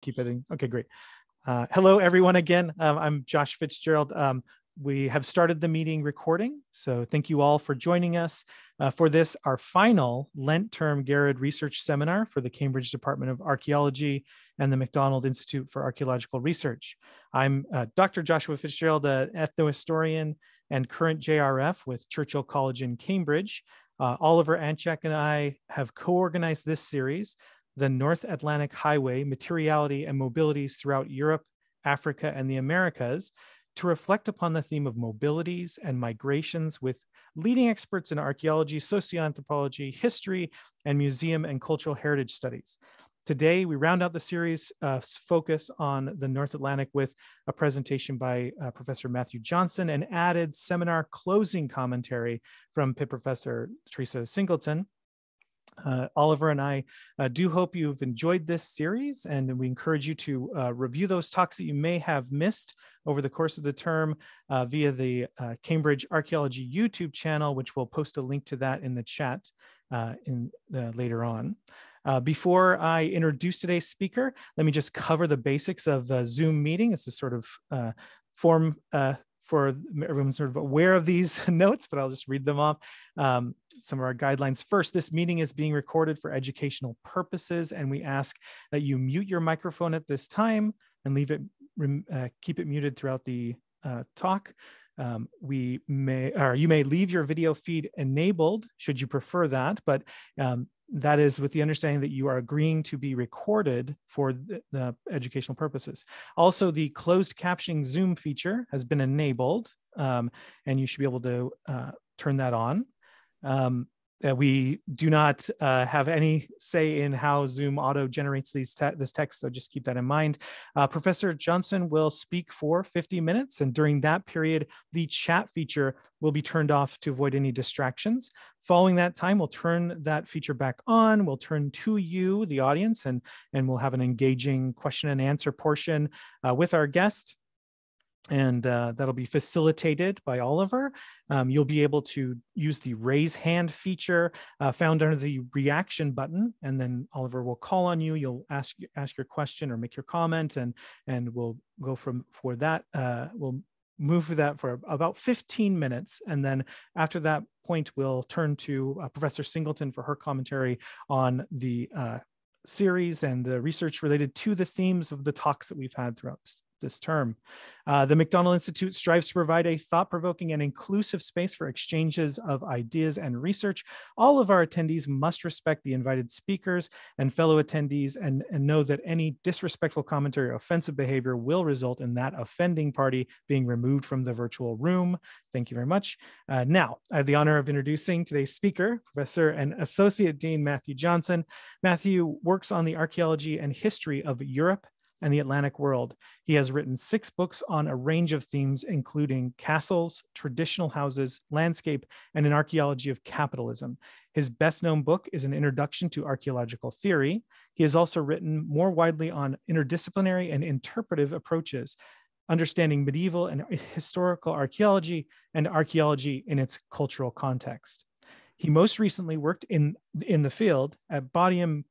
keep it in. Okay, great. Uh, hello, everyone. Again, um, I'm Josh Fitzgerald. Um, we have started the meeting recording, so thank you all for joining us uh, for this, our final Lent term Garrod Research Seminar for the Cambridge Department of Archaeology and the McDonald Institute for Archaeological Research. I'm uh, Dr. Joshua Fitzgerald, an ethnohistorian and current JRF with Churchill College in Cambridge. Uh, Oliver Anchak and I have co-organized this series the North Atlantic Highway, Materiality and Mobilities Throughout Europe, Africa, and the Americas to reflect upon the theme of mobilities and migrations with leading experts in archaeology, socioanthropology, history, and museum and cultural heritage studies. Today, we round out the series uh, focus on the North Atlantic with a presentation by uh, Professor Matthew Johnson and added seminar closing commentary from Pitt Professor Theresa Singleton. Uh, Oliver and I uh, do hope you've enjoyed this series, and we encourage you to uh, review those talks that you may have missed over the course of the term uh, via the uh, Cambridge Archaeology YouTube channel, which we'll post a link to that in the chat uh, in later on. before I introduce today's speaker, let me just cover the basics of the Zoom meeting. It's a sort of form for everyone sort of aware of these notes, but I'll just read them off. Um, some of our guidelines. First, this meeting is being recorded for educational purposes, and we ask that you mute your microphone at this time and leave it, uh, keep it muted throughout the uh, talk. Um, we may, or you may leave your video feed enabled should you prefer that, but um, that is with the understanding that you are agreeing to be recorded for the, the, educational purposes. Also, the closed captioning Zoom feature has been enabled, um, and you should be able to uh, turn that on. Um, uh, we do not uh, have any say in how Zoom auto generates these te this text, so just keep that in mind. Uh, Professor Johnson will speak for 50 minutes, and during that period, the chat feature will be turned off to avoid any distractions. Following that time, we'll turn that feature back on. We'll turn to you, the audience, and, and we'll have an engaging question and answer portion uh, with our guest and uh, that'll be facilitated by Oliver. Um, you'll be able to use the raise hand feature uh, found under the reaction button, and then Oliver will call on you. You'll ask ask your question or make your comment, and and we'll go from for that. Uh, we'll move that for about 15 minutes, and then after that point, we'll turn to uh, Professor Singleton for her commentary on the uh, series and the research related to the themes of the talks that we've had throughout this term. Uh, the McDonald Institute strives to provide a thought-provoking and inclusive space for exchanges of ideas and research. All of our attendees must respect the invited speakers and fellow attendees and, and know that any disrespectful commentary or offensive behavior will result in that offending party being removed from the virtual room. Thank you very much. Uh, now, I have the honor of introducing today's speaker, Professor and Associate Dean Matthew Johnson. Matthew works on the archaeology and history of Europe and the Atlantic world. He has written six books on a range of themes, including castles, traditional houses, landscape, and an archaeology of capitalism. His best known book is an introduction to archaeological theory. He has also written more widely on interdisciplinary and interpretive approaches, understanding medieval and historical archaeology and archaeology in its cultural context. He most recently worked in, in the field at Bodiam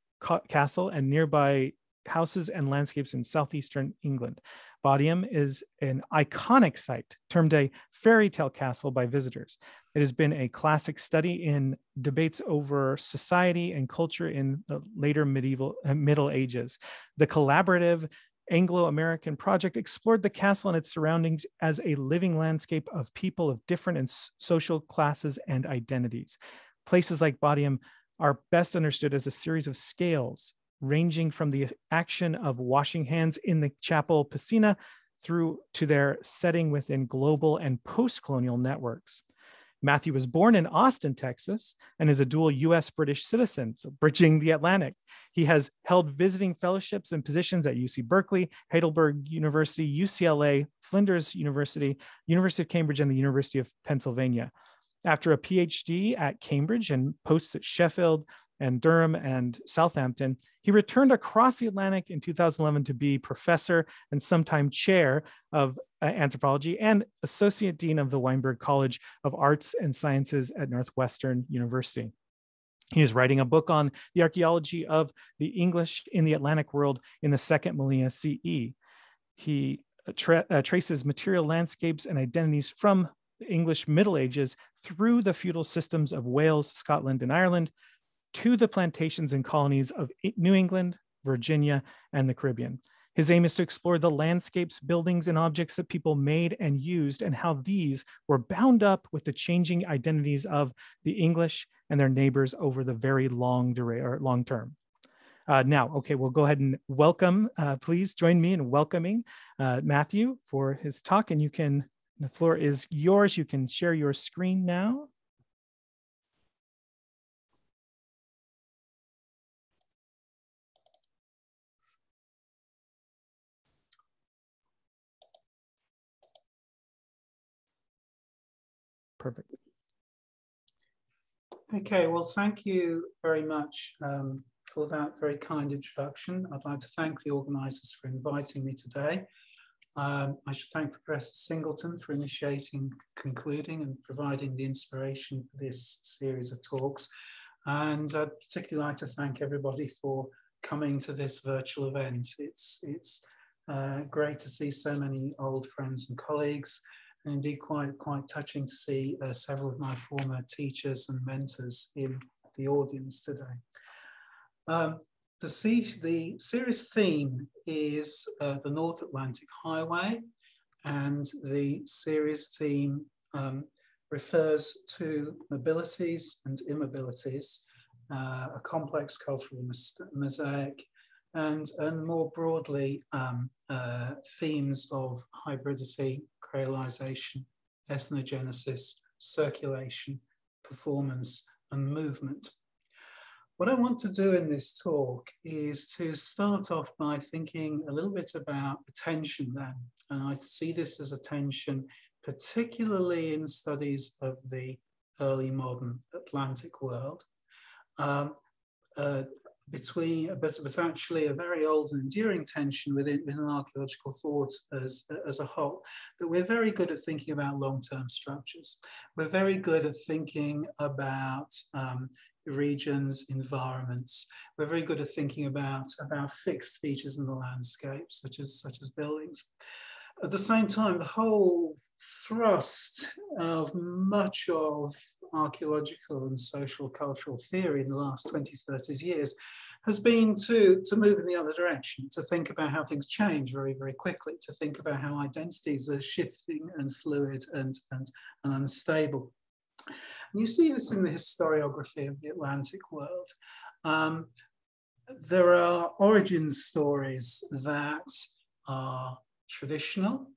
Castle and nearby houses and landscapes in southeastern England. Bodiam is an iconic site, termed a fairy tale castle by visitors. It has been a classic study in debates over society and culture in the later medieval uh, Middle Ages. The collaborative Anglo-American project explored the castle and its surroundings as a living landscape of people of different social classes and identities. Places like Bodiam are best understood as a series of scales ranging from the action of washing hands in the chapel piscina through to their setting within global and post-colonial networks. Matthew was born in Austin, Texas, and is a dual US British citizen, so bridging the Atlantic. He has held visiting fellowships and positions at UC Berkeley, Heidelberg University, UCLA, Flinders University, University of Cambridge, and the University of Pennsylvania. After a PhD at Cambridge and posts at Sheffield, and Durham and Southampton. He returned across the Atlantic in 2011 to be professor and sometime chair of uh, anthropology and associate dean of the Weinberg College of Arts and Sciences at Northwestern University. He is writing a book on the archaeology of the English in the Atlantic world in the second millennia CE. He uh, tra uh, traces material landscapes and identities from the English Middle Ages through the feudal systems of Wales, Scotland, and Ireland to the plantations and colonies of New England, Virginia, and the Caribbean. His aim is to explore the landscapes, buildings, and objects that people made and used, and how these were bound up with the changing identities of the English and their neighbors over the very long, or long term. Uh, now, okay, we'll go ahead and welcome, uh, please join me in welcoming uh, Matthew for his talk, and you can, the floor is yours. You can share your screen now. Perfect. Okay, well, thank you very much um, for that very kind introduction. I'd like to thank the organisers for inviting me today. Um, I should thank Professor Singleton for initiating, concluding and providing the inspiration for this series of talks. And I'd particularly like to thank everybody for coming to this virtual event. It's, it's uh, great to see so many old friends and colleagues and indeed quite, quite touching to see uh, several of my former teachers and mentors in the audience today. Um, the, the series theme is uh, the North Atlantic Highway, and the series theme um, refers to mobilities and immobilities, uh, a complex cultural mosaic, and, and more broadly, um, uh, themes of hybridity, creolization, ethnogenesis, circulation, performance, and movement. What I want to do in this talk is to start off by thinking a little bit about attention then. And I see this as attention, particularly in studies of the early modern Atlantic world. Um, uh, between, but, but actually a very old and enduring tension within, within archaeological thought as, as a whole, that we're very good at thinking about long-term structures. We're very good at thinking about um, regions, environments. We're very good at thinking about, about fixed features in the landscape, such as, such as buildings. At the same time, the whole thrust of much of archaeological and social cultural theory in the last 20, 30 years has been to, to move in the other direction, to think about how things change very, very quickly, to think about how identities are shifting and fluid and, and, and unstable. And you see this in the historiography of the Atlantic world. Um, there are origin stories that are traditional,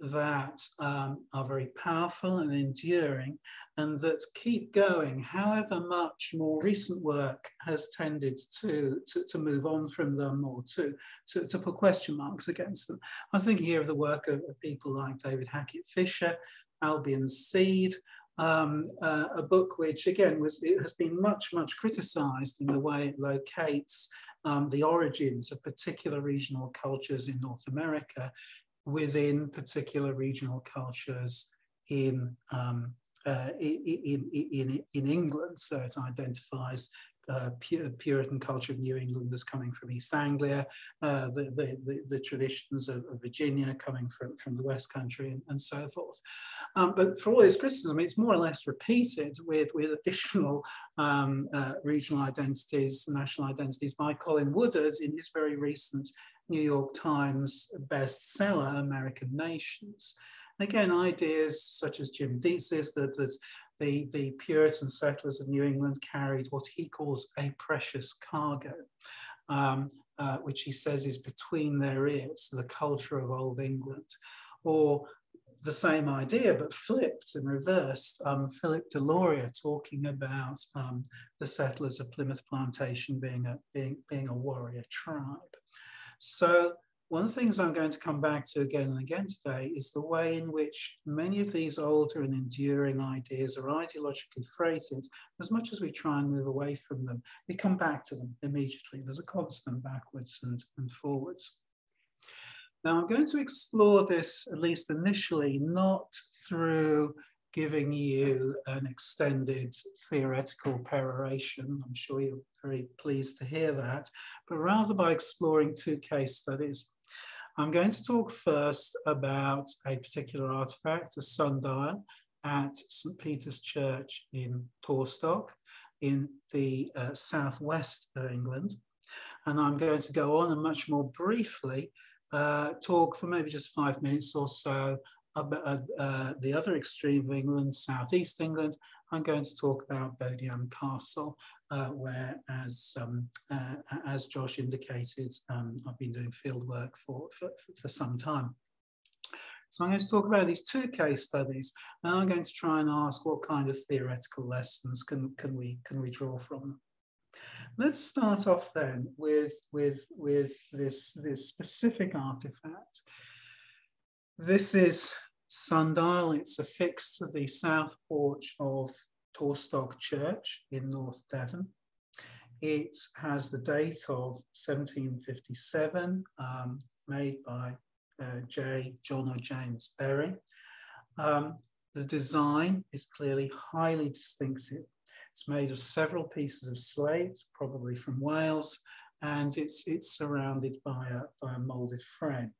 that um, are very powerful and enduring and that keep going, however much more recent work has tended to, to, to move on from them or to, to, to, put question marks against them. I think here of the work of, of people like David Hackett Fischer, Albion's Seed, um, uh, a book which again was it has been much much criticized in the way it locates um, the origins of particular regional cultures in North America within particular regional cultures in, um, uh, in, in, in, England. So it identifies uh, Puritan culture of New England as coming from East Anglia, uh, the, the, the, the, traditions of, of, Virginia coming from, from the West Country and, and so forth. Um, but for all this criticism, it's more or less repeated with, with additional um, uh, regional identities, national identities by Colin Woodard in his very recent New York Times bestseller, American Nations. Again, ideas such as Jim Deetz's that, that the, the Puritan settlers of New England carried what he calls a precious cargo, um, uh, which he says is between their ears, the culture of Old England. Or the same idea, but flipped and reversed. Um, Philip Deloria talking about um, the settlers of Plymouth Plantation being a, being, being a warrior tribe. So one of the things I'm going to come back to again and again today is the way in which many of these older and enduring ideas are ideologically freighted. As much as we try and move away from them, we come back to them immediately. There's a constant backwards and, and forwards. Now I'm going to explore this, at least initially, not through giving you an extended theoretical peroration. I'm sure you're very pleased to hear that, but rather by exploring two case studies. I'm going to talk first about a particular artifact, a sundial at St. Peter's Church in Tawstock in the uh, southwest of England. And I'm going to go on and much more briefly uh, talk for maybe just five minutes or so about uh, uh, the other extreme of England, southeast England. I'm going to talk about Bodiam Castle, where, as, um, uh, as Josh indicated, um, I've been doing field work for, for, for some time. So I'm going to talk about these two case studies, and I'm going to try and ask what kind of theoretical lessons can, can, we, can we draw from them. Let's start off then with, with, with this, this specific artifact. This is sundial. It's affixed to the south porch of Tawstock Church in North Devon. It has the date of 1757, um, made by uh, J. John or James Berry. Um, the design is clearly highly distinctive. It's made of several pieces of slate, probably from Wales, and it's, it's surrounded by a, by a moulded frame.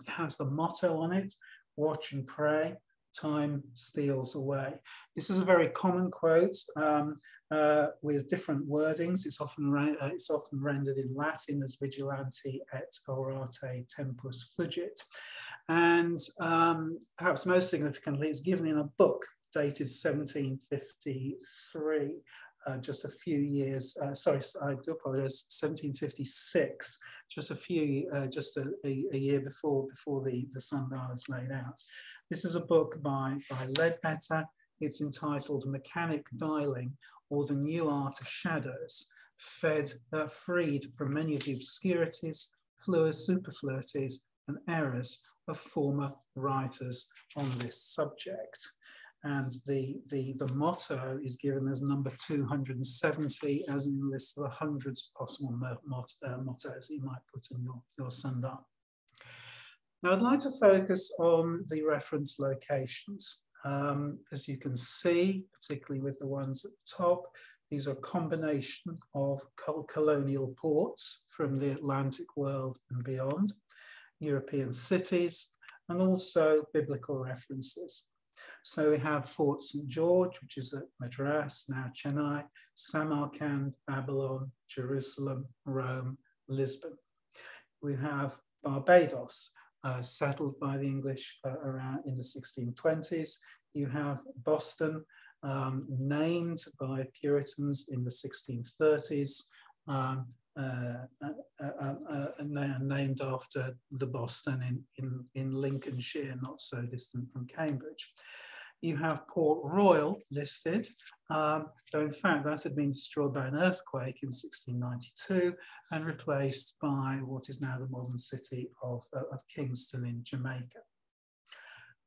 It has the motto on it, watch and pray, time steals away. This is a very common quote um, uh, with different wordings. It's often, uh, it's often rendered in Latin as vigilate et orate tempus fugit. And um, perhaps most significantly, it's given in a book dated 1753 uh, just a few years, uh, sorry, I do apologize, 1756, just a few, uh, just a, a, a, year before before the, the sundial is laid out. This is a book by, by Leadbetter. It's entitled Mechanic Dialing or the New Art of Shadows, fed, uh, freed from many of the obscurities, fluid superfluities, and errors of former writers on this subject and the, the, the motto is given as number 270 as in a list of hundreds of possible mot uh, mottos you might put in your, your sundial. Now I'd like to focus on the reference locations. Um, as you can see, particularly with the ones at the top, these are a combination of colonial ports from the Atlantic world and beyond, European cities, and also biblical references. So we have Fort St. George, which is at Madras, now Chennai, Samarkand, Babylon, Jerusalem, Rome, Lisbon. We have Barbados, uh, settled by the English uh, around in the 1620s. You have Boston, um, named by Puritans in the 1630s, um, uh, uh, uh, named after the Boston in, in, in Lincolnshire, not so distant from Cambridge. You have Port Royal listed, um, though in fact that had been destroyed by an earthquake in 1692 and replaced by what is now the modern city of, of Kingston in Jamaica.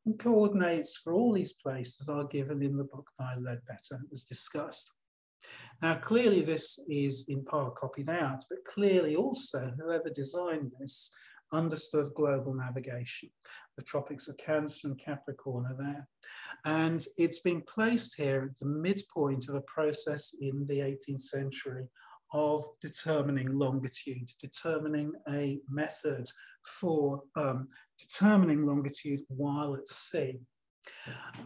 And coordinates for all these places are given in the book by Leadbetter, as discussed. Now, clearly this is in part copied out, but clearly also whoever designed this understood global navigation. The tropics of Cancer and Capricorn are there. And it's been placed here at the midpoint of a process in the 18th century of determining longitude, determining a method for um, determining longitude while at sea.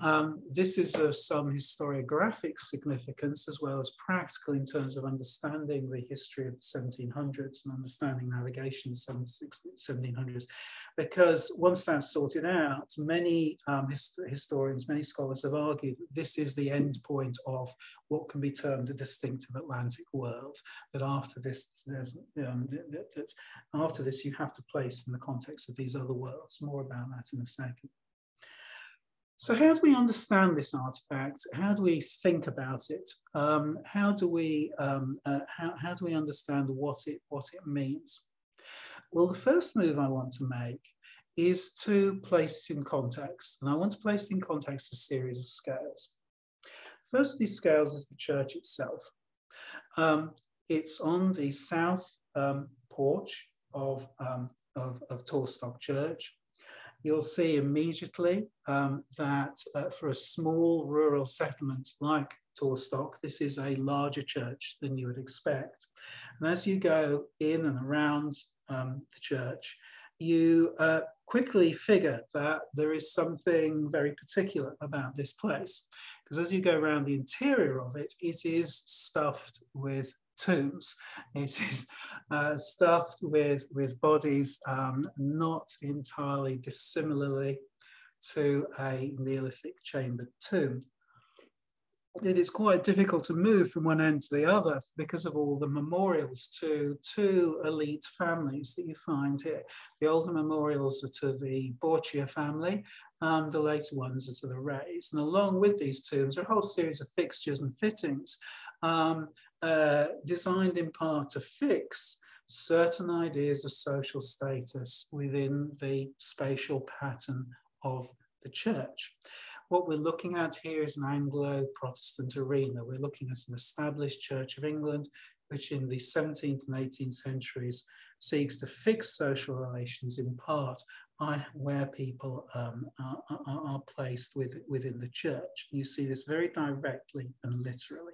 Um, this is of some historiographic significance as well as practical in terms of understanding the history of the 1700s and understanding navigation in the 1700s. Because once that's sorted out, many um, hist historians, many scholars have argued that this is the end point of what can be termed a distinctive Atlantic world. That after this, um, that, that after this, you have to place in the context of these other worlds. More about that in a second. So how do we understand this artifact? How do we think about it? Um, how do we um, uh, how, how do we understand what it what it means? Well, the first move I want to make is to place it in context, and I want to place it in context a series of scales. First of these scales is the church itself. Um, it's on the south um, porch of, um, of, of Tawstock Church. You'll see immediately um, that uh, for a small rural settlement like Tawstock, this is a larger church than you would expect. And as you go in and around um, the church, you uh, quickly figure that there is something very particular about this place. Because as you go around the interior of it, it is stuffed with tombs. It is uh, stuffed with, with bodies um, not entirely dissimilarly to a Neolithic chambered tomb it is quite difficult to move from one end to the other because of all the memorials to two elite families that you find here. The older memorials are to the Bourchier family, um, the later ones are to the Wreys. And along with these tombs are a whole series of fixtures and fittings um, uh, designed in part to fix certain ideas of social status within the spatial pattern of the church. What we're looking at here is an Anglo-Protestant arena. We're looking at an established Church of England, which in the 17th and 18th centuries seeks to fix social relations in part by where people um, are, are, are, placed with, within the church. You see this very directly and literally.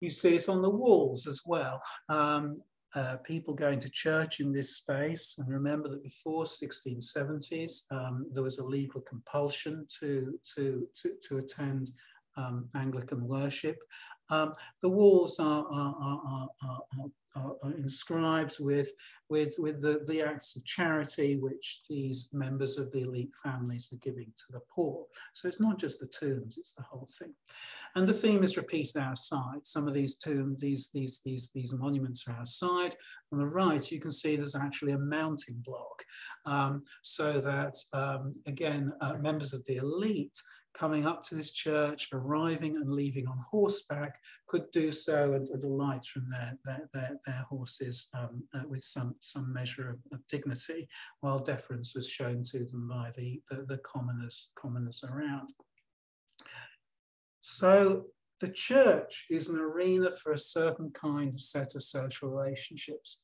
You see it on the walls as well. Um, uh, people going to church in this space. And remember that before 1670s, um, there was a legal compulsion to, to, to, to attend um, Anglican worship. Um, the walls are, are, are, are, are inscribed with, with, with the, the acts of charity which these members of the elite families are giving to the poor. So it's not just the tombs, it's the whole thing. And the theme is repeated outside. Some of these tombs, these, these, these, these monuments are outside. On the right, you can see there's actually a mounting block um, so that, um, again, uh, members of the elite coming up to this church, arriving and leaving on horseback, could do so and, and alight from their, their, their, their horses um, uh, with some, some measure of, of, dignity, while deference was shown to them by the, the, the commoners, commoners around. So the church is an arena for a certain kind of set of social relationships.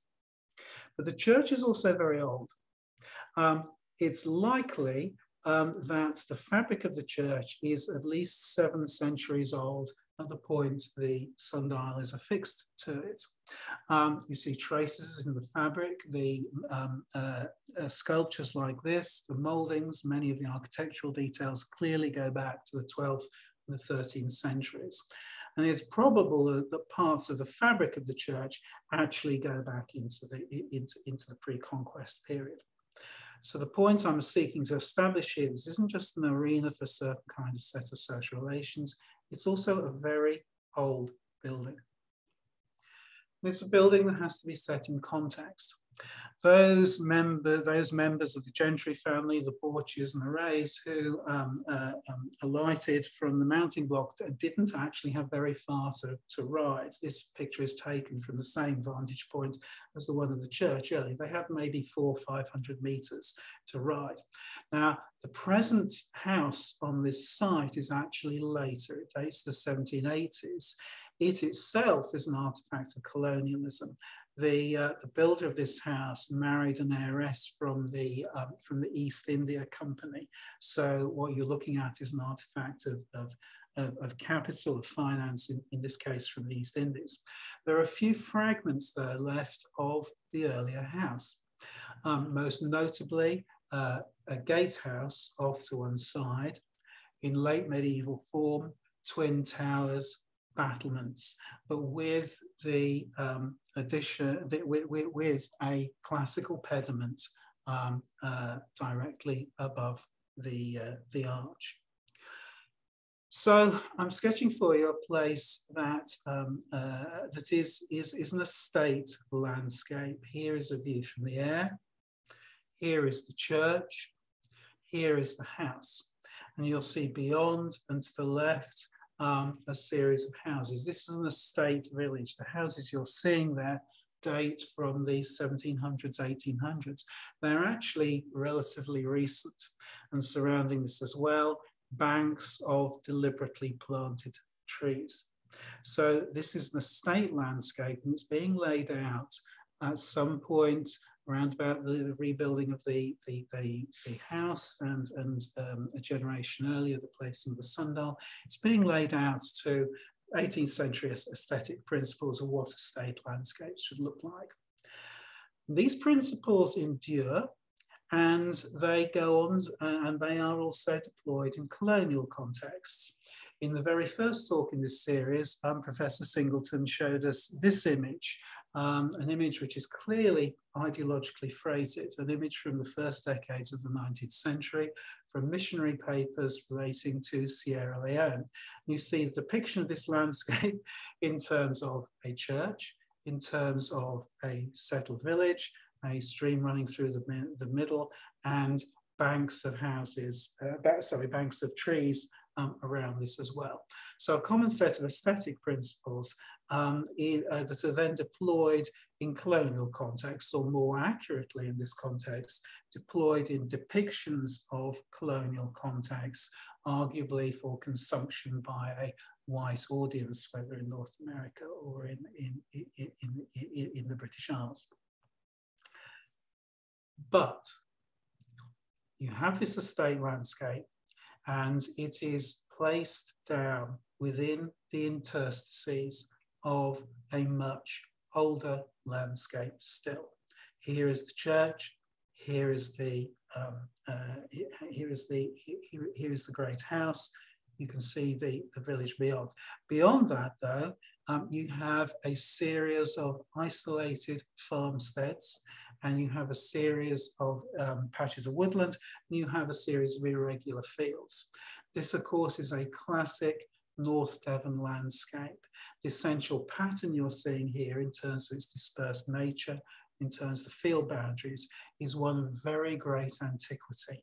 But the church is also very old. Um, it's likely um, that the fabric of the church is at least seven centuries old at the point the sundial is affixed to it. Um, you see traces in the fabric, the um, uh, uh, sculptures like this, the mouldings, many of the architectural details clearly go back to the 12th and the 13th centuries. And it's probable that parts of the fabric of the church actually go back into the, into, into the pre-conquest period. So the point I'm seeking to establish here, this isn't just an arena for certain kind of set of social relations, it's also a very old building. And it's a building that has to be set in context. Those, member, those members of the gentry family, the Bourchiers and the Wreys, who um, uh, um, alighted from the mounting block didn't actually have very far to, to ride. This picture is taken from the same vantage point as the one of the church earlier. They had maybe four, 500 meters to ride. Now, the present house on this site is actually later. It dates to the 1780s. It itself is an artifact of colonialism the, uh, the builder of this house married an heiress from the, um, from the East India Company. So what you're looking at is an artifact of, of, of, of capital, of finance, in, in this case from the East Indies. There are a few fragments there left of the earlier house. Um, most notably, uh, a gatehouse off to one side in late medieval form, twin towers, battlements, but with the um, addition, the, with, with, a classical pediment um, uh, directly above the, uh, the arch. So I'm sketching for you a place that, um, uh, that is, is, is an estate landscape. Here is a view from the air. Here is the church. Here is the house. And you'll see beyond and to the left um, a series of houses. This is an estate village. The houses you're seeing there date from the 1700s, 1800s. They're actually relatively recent and surrounding this as well, banks of deliberately planted trees. So this is an estate landscape and it's being laid out at some point around about the, rebuilding of the, the, the, the house and, and um, a generation earlier, the place in the sundial. It's being laid out to 18th century aesthetic principles of what a state landscape should look like. These principles endure and they go on and they are also deployed in colonial contexts. In the very first talk in this series, um, Professor Singleton showed us this image, um, an image which is clearly ideologically freighted, an image from the first decades of the 19th century, from missionary papers relating to Sierra Leone. You see the depiction of this landscape in terms of a church, in terms of a settled village, a stream running through the, the middle, and banks of houses, uh, sorry, banks of trees um, around this as well. So a common set of aesthetic principles um, in, uh, that are then deployed in colonial contexts, or more accurately in this context, deployed in depictions of colonial contexts, arguably for consumption by a white audience, whether in North America or in, in, in, in, in the British Isles. But you have this estate landscape and it is placed down within the interstices of a much older landscape still. Here is the church, here is the um, uh, here is the here, here is the great house. You can see the, the village beyond. Beyond that, though, um, you have a series of isolated farmsteads and you have a series of um, patches of woodland, and you have a series of irregular fields. This, of course, is a classic North Devon landscape. The essential pattern you're seeing here in terms of its dispersed nature, in terms of the field boundaries, is one of very great antiquity.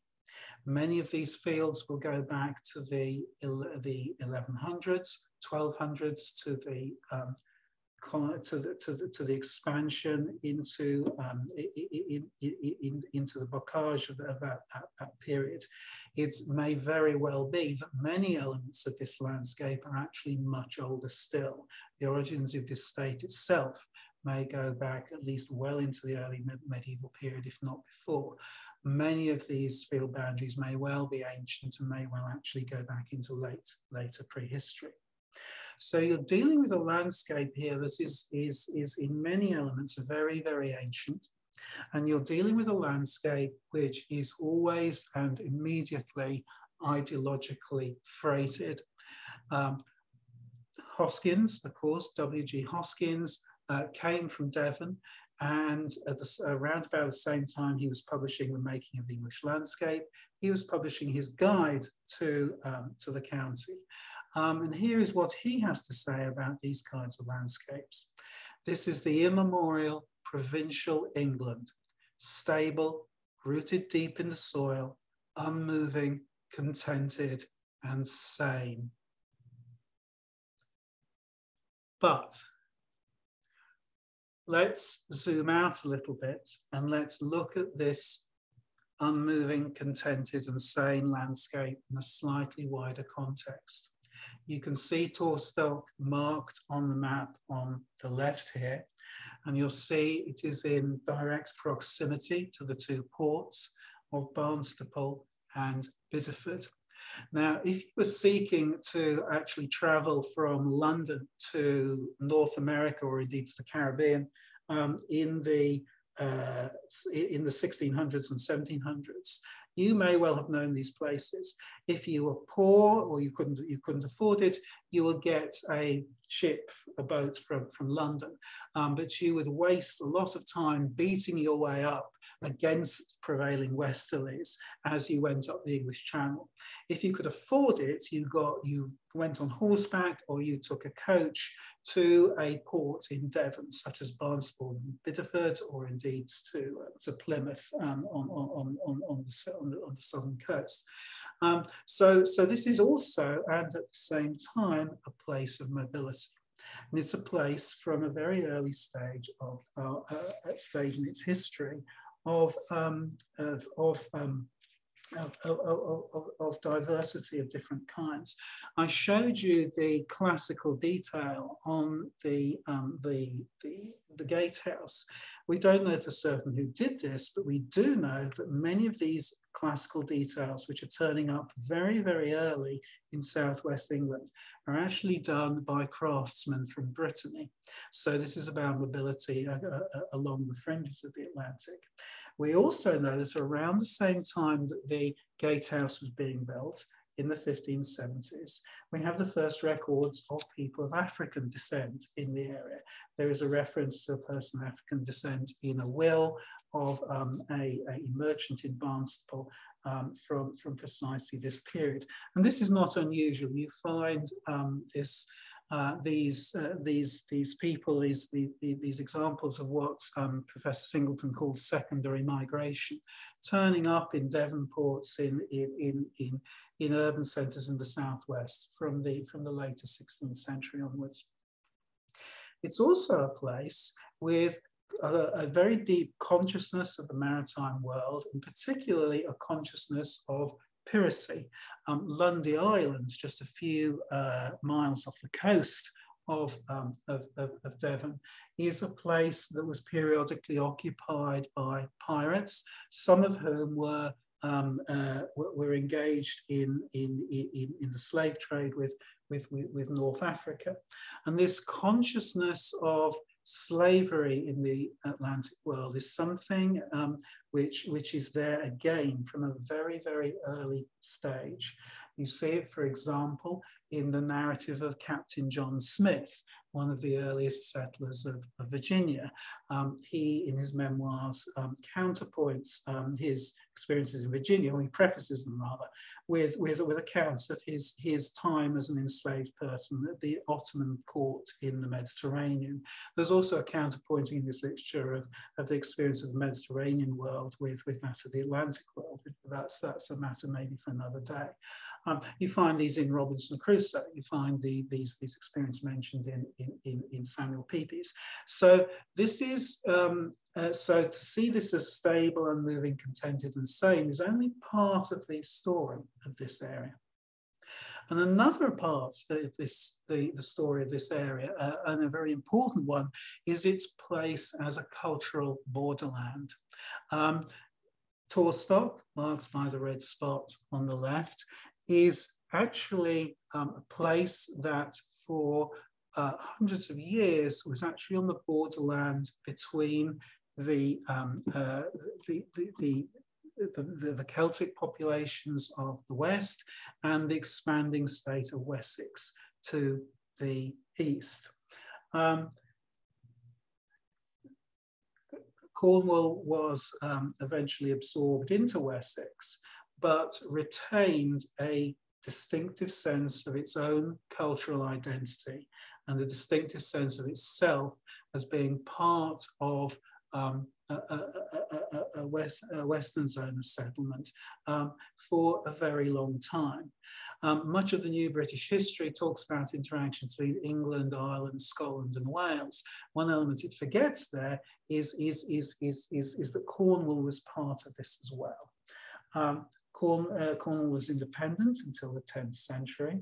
Many of these fields will go back to the, the 1100s, 1200s, to the um, to the, to the, to the expansion into, um, in, in, in, into the bocage of, of that, that, that, period. It may very well be that many elements of this landscape are actually much older still. The origins of this state itself may go back at least well into the early medieval period, if not before. Many of these field boundaries may well be ancient and may well actually go back into late, later prehistory. So you're dealing with a landscape here that is, is, is in many elements very, very ancient. And you're dealing with a landscape which is always and immediately ideologically freighted. Um, Hoskins, of course, W.G. Hoskins, uh, came from Devon and the, around about the same time he was publishing The Making of the English Landscape, he was publishing his guide to, um, to the county. Um, and here is what he has to say about these kinds of landscapes. This is the immemorial provincial England, stable, rooted deep in the soil, unmoving, contented, and sane. But let's zoom out a little bit and let's look at this unmoving, contented, and sane landscape in a slightly wider context. You can see Tawstock marked on the map on the left here, and you'll see it is in direct proximity to the two ports of Barnstaple and Bideford. Now, if you were seeking to actually travel from London to North America or indeed to the Caribbean um, in the uh, in the 1600s and 1700s, you may well have known these places. If you were poor or you couldn't, you couldn't afford it, you would get a ship, a boat from, from London. Um, but you would waste a lot of time beating your way up against prevailing westerlies as you went up the English Channel. If you could afford it, you got you went on horseback or you took a coach to a port in Devon, such as Barnstaple and Bideford, or indeed to, uh, to Plymouth um, on, on, on, on, the, on, the, on the southern coast. Um, so, so this is also, and at the same time, a place of mobility. And it's a place from a very early stage of uh, uh, stage in its history of, um, of, of um, of, of, of, of, diversity of different kinds. I showed you the classical detail on the, um, the, the, the gatehouse. We don't know for certain who did this, but we do know that many of these classical details, which are turning up very, very early in southwest England, are actually done by craftsmen from Brittany. So this is about mobility uh, uh, along the fringes of the Atlantic. We also know that around the same time that the gatehouse was being built, in the 1570s, we have the first records of people of African descent in the area. There is a reference to a person of African descent in a will of um, a, a, merchant in Barnstaple um, from, from precisely this period. And this is not unusual. You find um, this uh, these, uh, these, these people, these, the, the, these examples of what um, Professor Singleton calls secondary migration, turning up in Devon ports, in, in, in, in urban centres in the southwest from the, from the later 16th century onwards. It's also a place with a, a, very deep consciousness of the maritime world, and particularly a consciousness of piracy. Um, Lundy Island, just a few uh, miles off the coast of, um, of, of, of, Devon, is a place that was periodically occupied by pirates, some of whom were um, uh, were engaged in, in, in, in, the slave trade with, with, with North Africa. And this consciousness of slavery in the Atlantic world is something um, which, which is there again from a very, very early stage. You see it, for example, in the narrative of Captain John Smith, one of the earliest settlers of, of Virginia. Um, he, in his memoirs, um, counterpoints um, his experiences in Virginia, or he prefaces them rather, with, with, with accounts of his, his time as an enslaved person at the Ottoman court in the Mediterranean. There's also a counterpointing in this literature of, of the experience of the Mediterranean world with, with that of the Atlantic world. That's, that's a matter maybe for another day. Um, you find these in Robinson Crusoe. You find the, these, these experiences mentioned in, in, in, in Samuel Pepys. So this is, um, uh, so to see this as stable and moving, contented and sane is only part of the story of this area. And another part of this, the, the story of this area, uh, and a very important one, is its place as a cultural borderland. Um, Tawstock, marked by the red spot on the left, is actually um, a place that for uh, hundreds of years was actually on the borderland between the, um, uh, the, the, the the, the, Celtic populations of the West and the expanding state of Wessex to the east. Um, Cornwall was um, eventually absorbed into Wessex, but retained a distinctive sense of its own cultural identity and a distinctive sense of itself as being part of um, a, a, a, a, West, a, Western zone of settlement um, for a very long time. Um, much of the new British history talks about interactions between England, Ireland, Scotland, and Wales. One element it forgets there is, is, is, is, is, is that Cornwall was part of this as well. Um, Corn, uh, Cornwall was independent until the 10th century.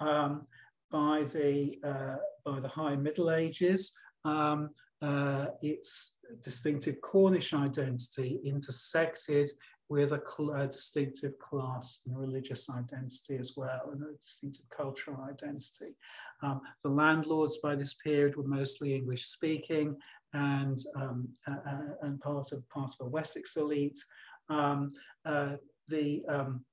Um, by, the, uh, by the High Middle Ages, um, uh, its distinctive Cornish identity intersected with a, a, distinctive class and religious identity as well, and a distinctive cultural identity. Um, the landlords by this period were mostly English speaking and, um, uh, uh and part of, part of a Wessex elite. Um, uh, the um,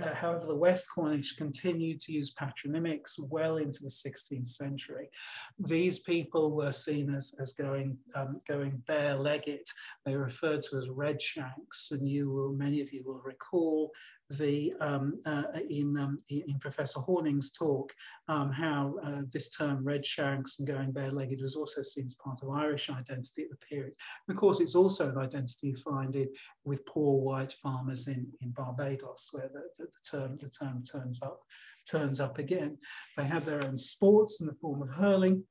uh, however, the West Cornish continued to use patronymics well into the 16th century. These people were seen as, as going, um, going bare-legged. They were referred to as redshanks, and you will, many of you will recall the um, uh, in, um, in Professor Horning's talk um, how uh, this term red redshanks and going bare-legged was also seen as part of Irish identity at the period. And of course, it's also an identity you find it with poor white farmers in, in Barbados, where the, the, the, term the term turns up turns up again. They had their own sports in the form of hurling,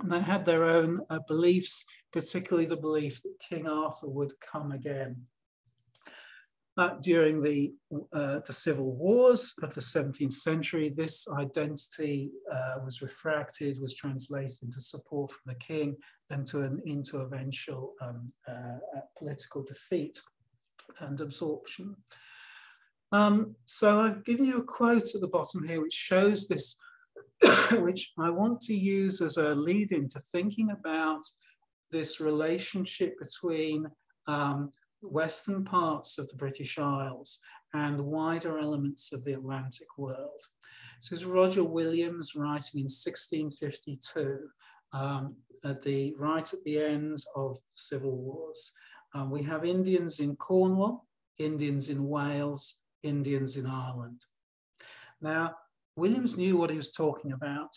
and they had their own uh, beliefs, particularly the belief that King Arthur would come again Uh, during the, uh, the civil wars of the 17th century, this identity uh, was refracted, was translated into support from the king, and to an, into eventual um, uh, political defeat and absorption. Um, so I've given you a quote at the bottom here, which shows this, which I want to use as a lead into thinking about this relationship between um, western parts of the British Isles and wider elements of the Atlantic world. This is Roger Williams writing in 1652, um, at the right at the end of civil wars. Um, we have Indians in Cornwall, Indians in Wales, Indians in Ireland. Now, Williams knew what he was talking about.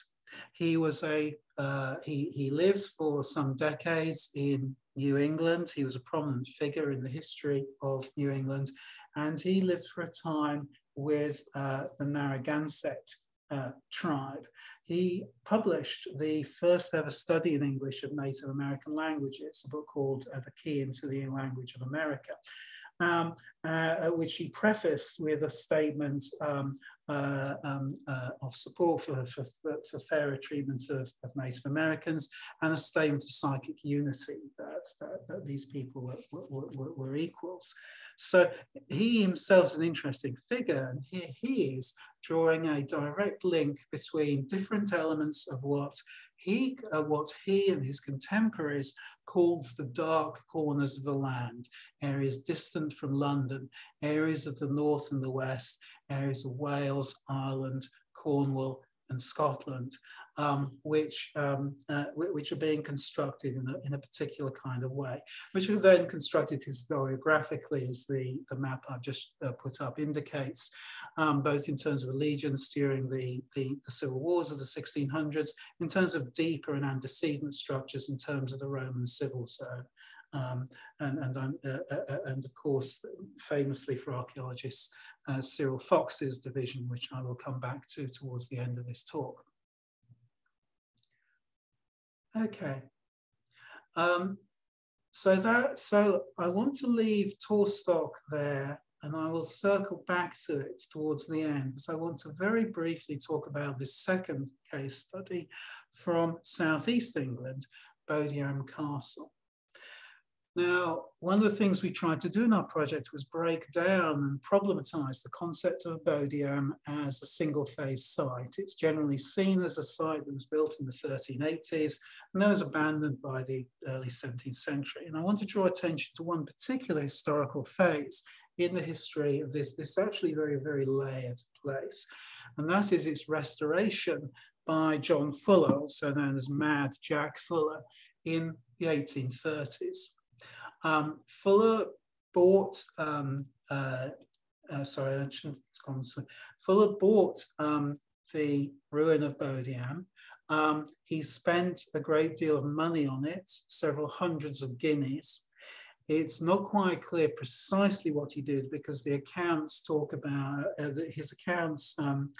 He was a uh, he he lived for some decades in New England. He was a prominent figure in the history of New England, and he lived for a time with uh, the Narragansett uh, tribe. He published the first ever study in English of Native American languages, a book called uh, The Key into the Language of America. Um, uh, which he prefaced with a statement um, uh, um, uh, of support for, for, for, fairer treatment of, of, Native Americans and a statement of psychic unity that, that, that these people were, were, were, equals. So he himself is an interesting figure, and here he is drawing a direct link between different elements of what he, uh, what he and his contemporaries called the dark corners of the land, areas distant from London, areas of the north and the west, areas of Wales, Ireland, Cornwall, and Scotland, um, which, um, uh, which are being constructed in a, in a particular kind of way, which are then constructed historiographically, as the, the map I've just uh, put up indicates, um, both in terms of allegiance during the, the, the, civil wars of the 1600s, in terms of deeper and antecedent structures in terms of the Roman civil zone. Um, and, and, uh, uh, uh, and of course, famously for archaeologists, uh, Cyril Fox's division, which I will come back to towards the end of this talk. Okay. Um, so that so I want to leave Tawstock there and I will circle back to it towards the end because I want to very briefly talk about this second case study from southeast England, Bodiam Castle. Now, one of the things we tried to do in our project was break down and problematize the concept of a Bodiam as a single phase site. It's generally seen as a site that was built in the 1380s and then was abandoned by the early 17th century. And I want to draw attention to one particular historical phase in the history of this, this actually very, very layered place. And that is its restoration by John Fuller, also known as Mad Jack Fuller, in the 1830s. Um, Fuller bought, um, uh, uh, sorry, I shouldn't have gone Fuller bought um, the ruin of Bodiam. Um, he spent a great deal of money on it, several hundreds of guineas. It's not quite clear precisely what he did because the accounts talk about uh, his accounts um,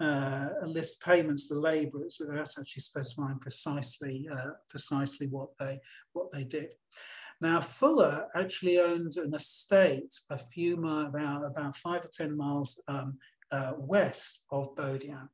uh, list payments to labourers without actually specifying precisely uh, precisely what they what they did. Now, Fuller actually owned an estate a few miles, about, about five or 10 miles um, uh, west of Bodiam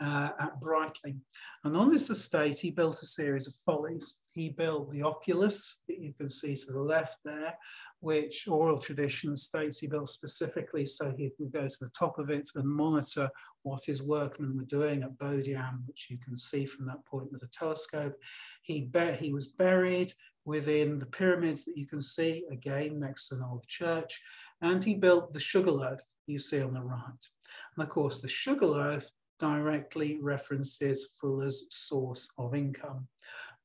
uh, at Brightling. And on this estate, he built a series of follies. He built the oculus that you can see to the left there, which oral tradition states he built specifically so he could go to the top of it and monitor what his workmen were doing at Bodiam, which you can see from that point with a telescope. He, he was buried within the pyramids that you can see again next to an old church. And he built the Sugarloaf you see on the right. And of course, the Sugarloaf directly references Fuller's source of income.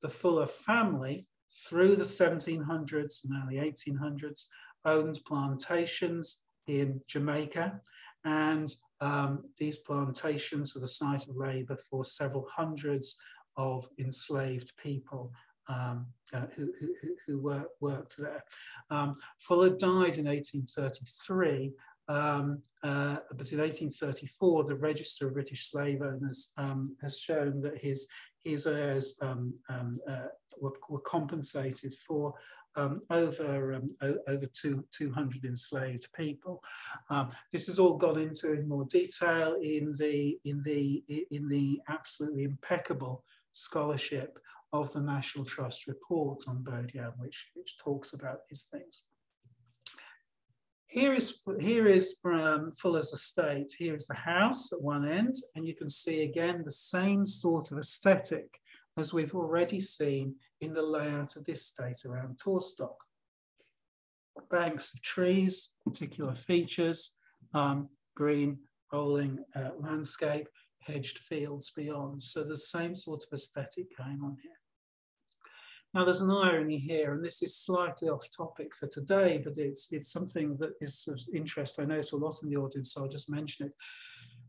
The Fuller family, through the 1700s and early 1800s, owned plantations in Jamaica. And um, these plantations were the site of labor for several hundreds of enslaved people um, uh, who, who, who work, worked there. Um, Fuller died in 1833, um, uh, but in 1834, the Register of British Slave Owners um, has shown that his, his heirs um, um, uh, were, were, compensated for over over two, 200 enslaved people. This has all gone into in more detail in the in the in the absolutely impeccable scholarship of the National Trust report on Bodiam, which, which talks about these things. Here is, here is um, Fuller's estate. Here is the house at one end, and you can see again the same sort of aesthetic as we've already seen in the layout of this estate around Tawstock. Banks of trees, particular features, um, green rolling uh, landscape, hedged fields beyond. So the same sort of aesthetic going on here. Now, there's an irony here, and this is slightly off topic for today, but it's, it's something that is of interest, I know, to a lot in the audience, so I'll just mention it.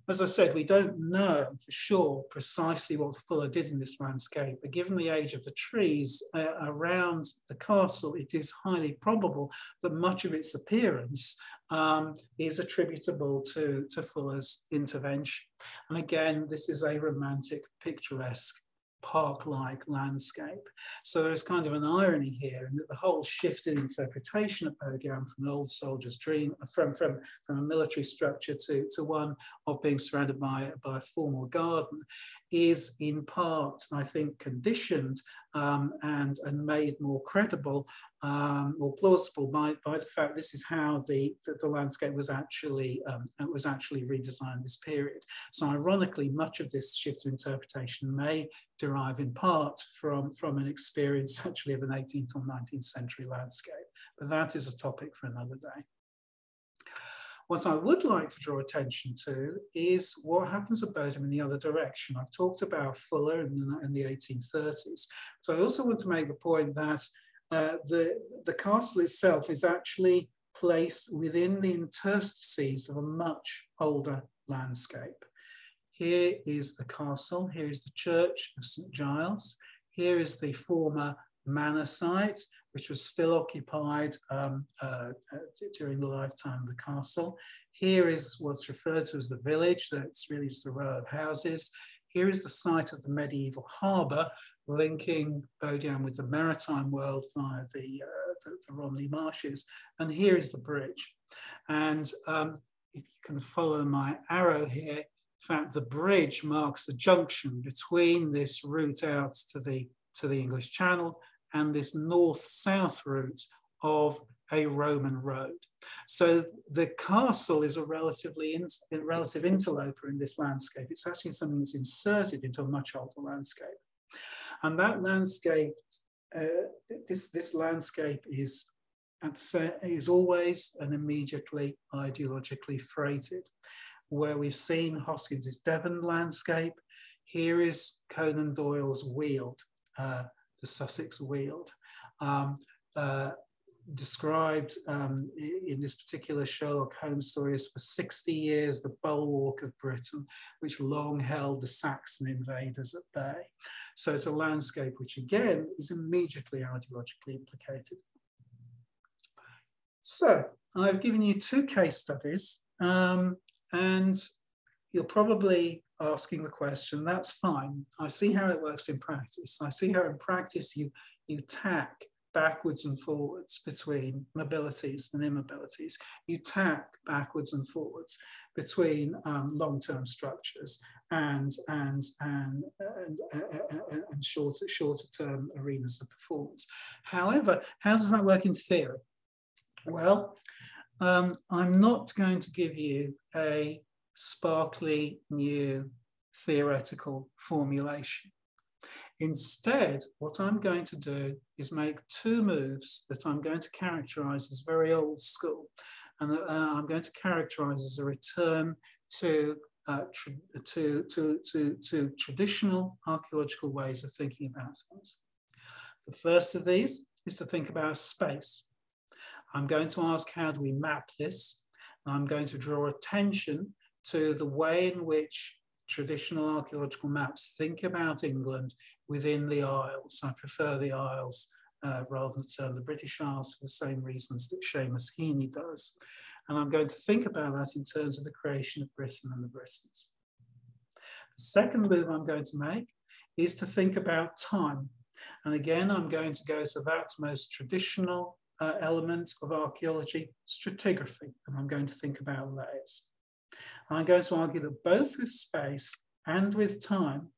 As I said, we don't know for sure precisely what Fuller did in this landscape, but given the age of the trees uh, around the castle, it is highly probable that much of its appearance um, is attributable to, to Fuller's intervention. And again, this is a romantic, picturesque park-like landscape. So there's kind of an irony here in that the whole shift in interpretation of Bodiam from an old soldier's dream, from, from, from a military structure to, to one of being surrounded by, by a formal garden is in part, I think, conditioned um, and, and made more credible, um, more plausible by, by the fact this is how the, the, the landscape was actually, um, was actually redesigned this period. So ironically, much of this shift of interpretation may derive in part from, from an experience actually of an 18th or 19th century landscape. But that is a topic for another day. What I would like to draw attention to is what happens about him in the other direction. I've talked about Fuller in, in the 1830s. So I also want to make the point that uh, the, the castle itself is actually placed within the interstices of a much older landscape. Here is the castle, here is the church of St Giles, here is the former manor site, which was still occupied um, uh, during the lifetime of the castle. Here is what's referred to as the village, that's really just a row of houses. Here is the site of the medieval harbour, linking Bodiam with the maritime world via the, uh, the, the, Romney Marshes. And here is the bridge. And um, if you can follow my arrow here, in fact, the bridge marks the junction between this route out to the, to the English Channel and this north-south route of a Roman road. So the castle is a relatively in, relative interloper in this landscape. It's actually something that's inserted into a much older landscape. And that landscape, uh, this, this landscape is, is always and immediately ideologically freighted. Where we've seen Hoskins' Devon landscape, here is Conan Doyle's Weald. Uh, the Sussex Weald. Um, uh, described um, in this particular Sherlock Holmes story as for 60 years the bulwark of Britain, which long held the Saxon invaders at bay. So it's a landscape which again is immediately ideologically implicated. So I've given you two case studies um, and you're probably asking the question, that's fine. I see how it works in practice. I see how in practice you, you tack backwards and forwards between mobilities and immobilities. You tack backwards and forwards between um, long-term structures and and and and, and, and shorter shorter term arenas of performance. However, how does that work in theory? Well, um, I'm not going to give you a sparkly new theoretical formulation. Instead, what I'm going to do is make two moves that I'm going to characterize as very old school. And uh, I'm going to characterize as a return to, uh, to, to, to, to traditional archaeological ways of thinking about things. The first of these is to think about space. I'm going to ask how do we map this? I'm going to draw attention to the way in which traditional archaeological maps think about England within the Isles. I prefer the Isles uh, rather than the term the British Isles for the same reasons that Seamus Heaney does. And I'm going to think about that in terms of the creation of Britain and the Britons. The second move I'm going to make is to think about time. And again, I'm going to go to that most traditional uh, element of archaeology, stratigraphy, and I'm going to think about layers. And I'm going to argue that both with space and with time,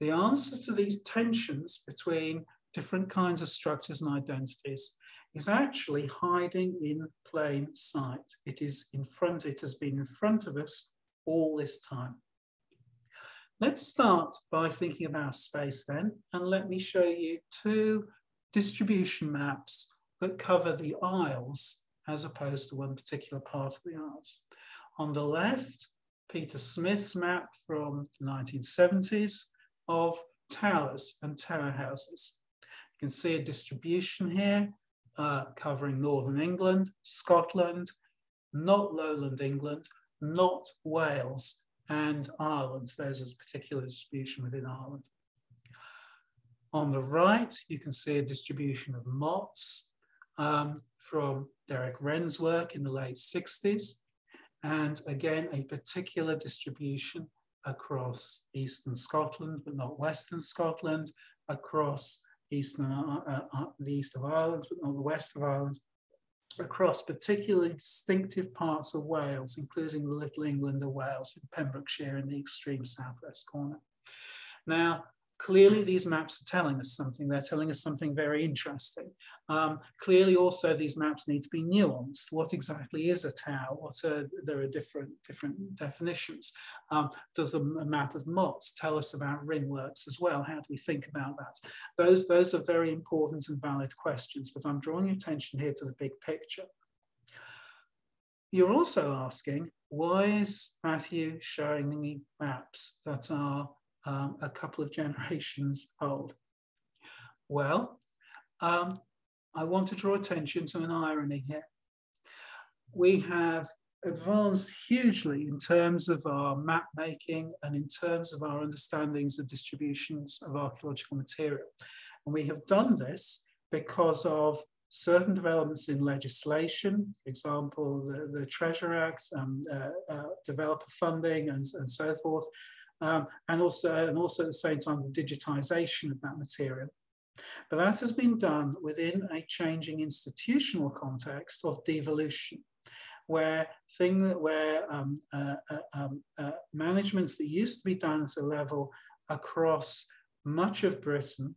the answers to these tensions between different kinds of structures and identities is actually hiding in plain sight. It is in front, it has been in front of us all this time. Let's start by thinking about space then, and let me show you two distribution maps that cover the Isles as opposed to one particular part of the Isles. On the left, Peter Smith's map from the 1970s of towers and tower houses. You can see a distribution here uh, covering Northern England, Scotland, not lowland England, not Wales, and Ireland. There's a particular distribution within Ireland. On the right, you can see a distribution of mottes um, from Derek Renn's work in the late 60s. And again, a particular distribution across Eastern Scotland, but not Western Scotland, across Eastern, uh, uh, uh, the east of Ireland, but not the west of Ireland, across particularly distinctive parts of Wales, including the Little England of Wales in Pembrokeshire in the extreme southwest corner. Now, Clearly, these maps are telling us something. They're telling us something very interesting. Um, clearly, also, these maps need to be nuanced. What exactly is a tower? What are, there are different, different definitions. Um, does the map of mottes tell us about ringworks as well? How do we think about that? Those, those are very important and valid questions, but I'm drawing your attention here to the big picture. You're also asking, why is Matthew showing me maps that are um, a couple of generations old. Well, um, I want to draw attention to an irony here. We have advanced hugely in terms of our map making and in terms of our understandings of distributions of archaeological material. And we have done this because of certain developments in legislation, for example, the, the Treasure Act, um, uh, uh, developer funding and, and so forth, um, and, also, and also at the same time the digitization of that material. But that has been done within a changing institutional context of devolution, where thing where um, uh, uh, um, uh, managements that used to be done at a level across much of Britain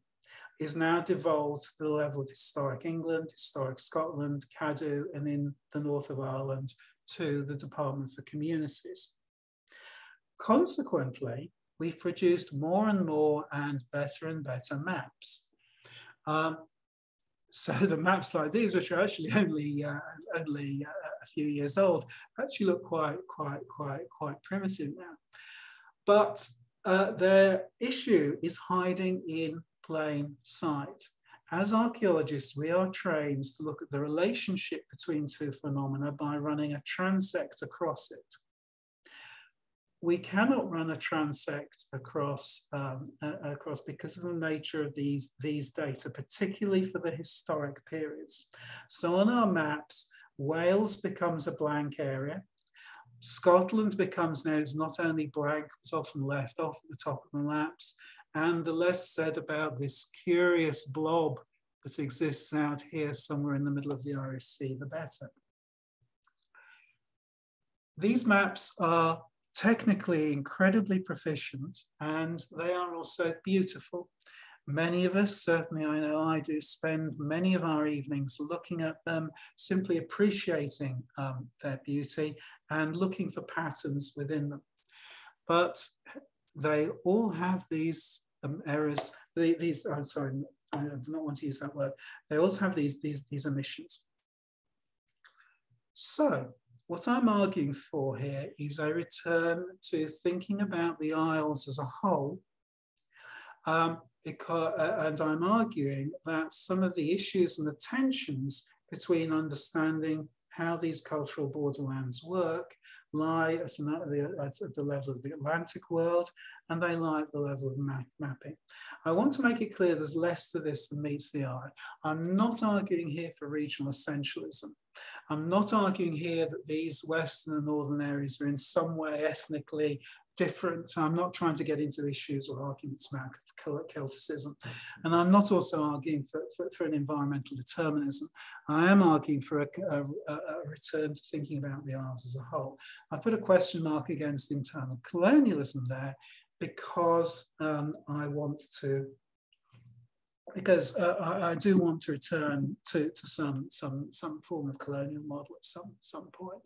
is now devolved to the level of historic England, historic Scotland, Cadw, and in the north of Ireland to the Department for Communities. Consequently, we've produced more and more and better and better maps. Um, so the maps like these, which are actually only uh, only uh, a few years old, actually look quite quite quite quite primitive now. But uh, their issue is hiding in plain sight. As archaeologists, we are trained to look at the relationship between two phenomena by running a transect across it we cannot run a transect across um, uh, across because of the nature of these these data, particularly for the historic periods. So on our maps, Wales becomes a blank area. Scotland becomes now is not only blank, it's often left off at the top of the maps. And the less said about this curious blob that exists out here somewhere in the middle of the Irish Sea, the better. These maps are technically incredibly proficient and they are also beautiful. Many of us, certainly I know I do, spend many of our evenings looking at them, simply appreciating um, their beauty and looking for patterns within them. But they all have these um, errors, these, I'm sorry, I do not want to use that word. They also have these, these, these omissions. So what I'm arguing for here is a return to thinking about the Isles as a whole, um, because, uh, and I'm arguing that some of the issues and the tensions between understanding how these cultural borderlands work lie at, the level of the Atlantic world and they lie at the level of map mapping. I want to make it clear there's less to this than meets the eye. I'm not arguing here for regional essentialism. I'm not arguing here that these western and northern areas are in some way ethnically different. I'm not trying to get into issues or arguments about Celticism. And I'm not also arguing for, for, for an environmental determinism. I am arguing for a, a, a, return to thinking about the Isles as a whole. I've put a question mark against internal colonialism there because um, I want to because uh, I, I, do want to return to, to some, some, some form of colonial model at some, some point.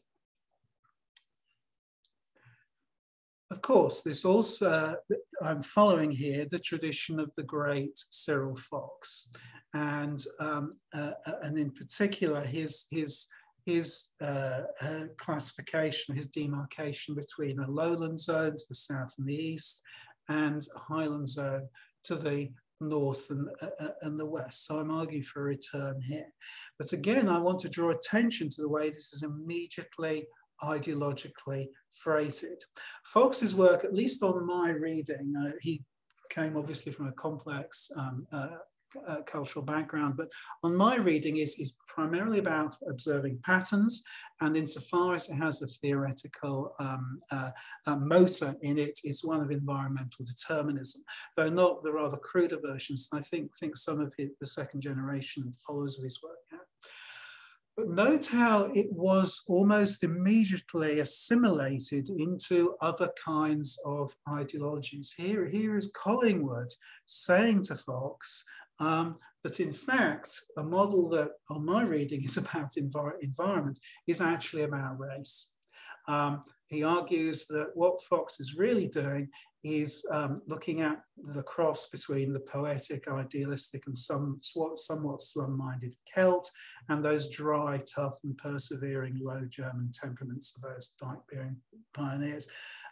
Course, this also, I'm following here the tradition of the great Cyril Fox. And, um, uh, uh and in particular, his, his, his uh, uh, classification, his demarcation between a lowland zone to the south and the east and a highland zone to the north and, uh, uh, and the west. So I'm arguing for a return here. But again, I want to draw attention to the way this is immediately ideologically phrased. Fox's work, at least on my reading, uh, he came obviously from a complex um, uh, uh, cultural background, but on my reading is, is primarily about observing patterns, and insofar as it has a theoretical um, uh, uh, motor in it, it's one of environmental determinism, though not the rather cruder versions. I think, think some of his, the second generation followers of his work have. But note how it was almost immediately assimilated into other kinds of ideologies. Here, here is Collingwood saying to Fox, um, that in fact, a model that on my reading is about envir environment is actually about race. Um, he argues that what Fox is really doing is um, looking at the cross between the poetic, idealistic, and some, somewhat slum-minded Celt and those dry, tough, and persevering low German temperaments of those dyke-bearing pioneers.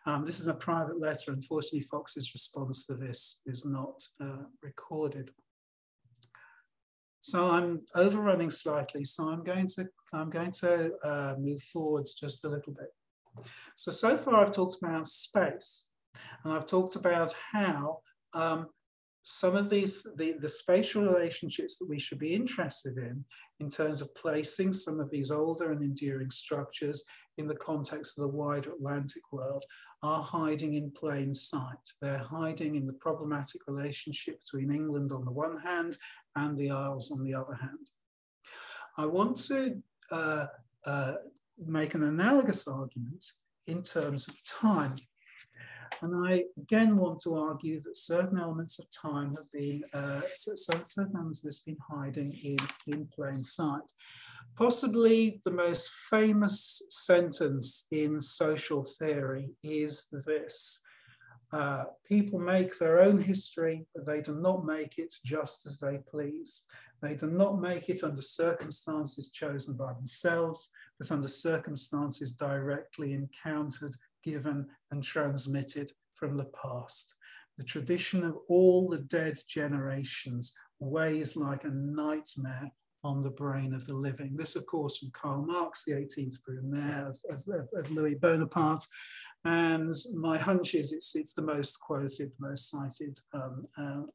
Um, this is a private letter. Unfortunately, Fox's response to this is not uh, recorded. So I'm overrunning slightly, so I'm going to, I'm going to uh, move forward just a little bit. So, so far I've talked about space, and I've talked about how um, some of these, the, the spatial relationships that we should be interested in, in terms of placing some of these older and enduring structures in the context of the wider Atlantic world, are hiding in plain sight. They're hiding in the problematic relationship between England on the one hand and the Isles on the other hand. I want to uh, uh, make an analogous argument in terms of time. And I again want to argue that certain elements of time have been, uh, certain elements have been hiding in, in plain sight. Possibly the most famous sentence in social theory is this. Uh, people make their own history, but they do not make it just as they please. They do not make it under circumstances chosen by themselves, but under circumstances directly encountered, given, and transmitted from the past. The tradition of all the dead generations weighs like a nightmare on the brain of the living. This, of course, from Karl Marx, the 18th Brumaire of, of, of, Louis Bonaparte. And my hunch is it's, it's the most quoted, most cited um,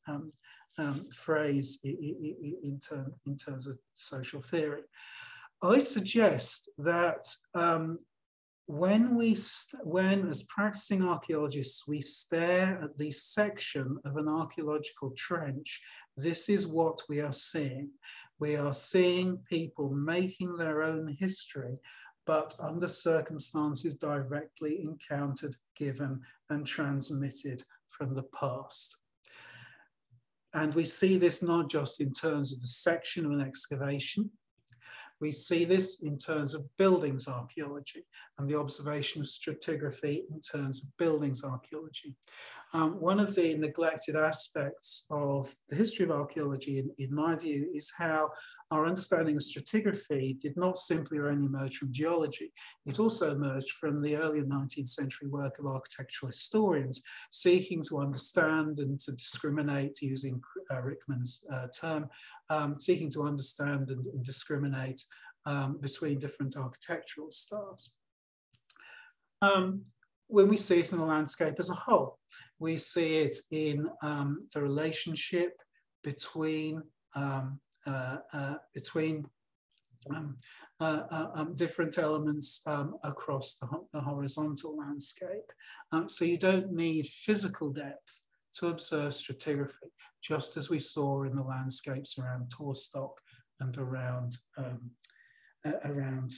um, um, phrase in, in, term, in, terms of social theory. I suggest that um, when we, when as practicing archaeologists, we stare at the section of an archaeological trench, this is what we are seeing. We are seeing people making their own history, but under circumstances directly encountered, given, and transmitted from the past. And we see this not just in terms of the section of an excavation, we see this in terms of buildings archaeology and the observation of stratigraphy in terms of buildings archaeology. Um, one of the neglected aspects of the history of archaeology, in, in, my view, is how our understanding of stratigraphy did not simply or only emerge from geology. It also emerged from the earlier 19th century work of architectural historians seeking to understand and to discriminate, using uh, Rickman's uh, term, um, seeking to understand and, and discriminate um, between different architectural styles. Um, when we see it in the landscape as a whole. We see it in um, the relationship between um, uh, uh, between um, uh, uh, um, different elements um, across the, the, horizontal landscape. Um, so you don't need physical depth to observe stratigraphy, just as we saw in the landscapes around Tawstock and around, around,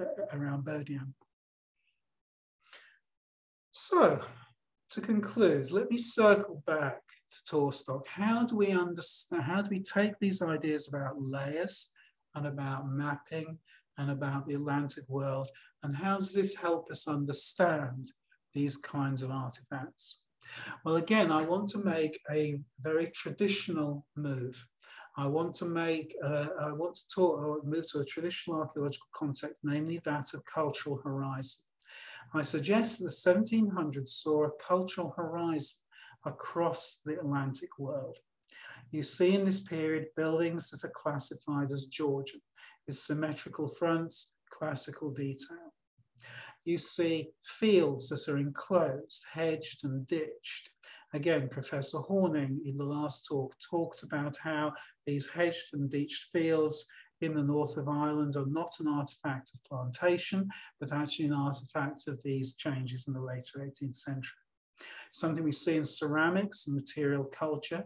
uh, around Bodiam. So to conclude, let me circle back to Tawstock. How do we understand, how do we take these ideas about layers and about mapping and about the Atlantic world, and how does this help us understand these kinds of artifacts? Well, again, I want to make a very traditional move. I want to make, uh, I want to talk or move to a traditional archaeological context, namely that of cultural horizon. I suggest the 1700s saw a cultural horizon across the Atlantic world. You see in this period buildings that are classified as Georgian, with symmetrical fronts, classical detail. You see fields that are enclosed, hedged and ditched. Again, Professor Horning in the last talk talked about how these hedged and ditched fields in the north of Ireland are not an artifact of plantation, but actually an artifact of these changes in the later 18th century. Something we see in ceramics and material culture,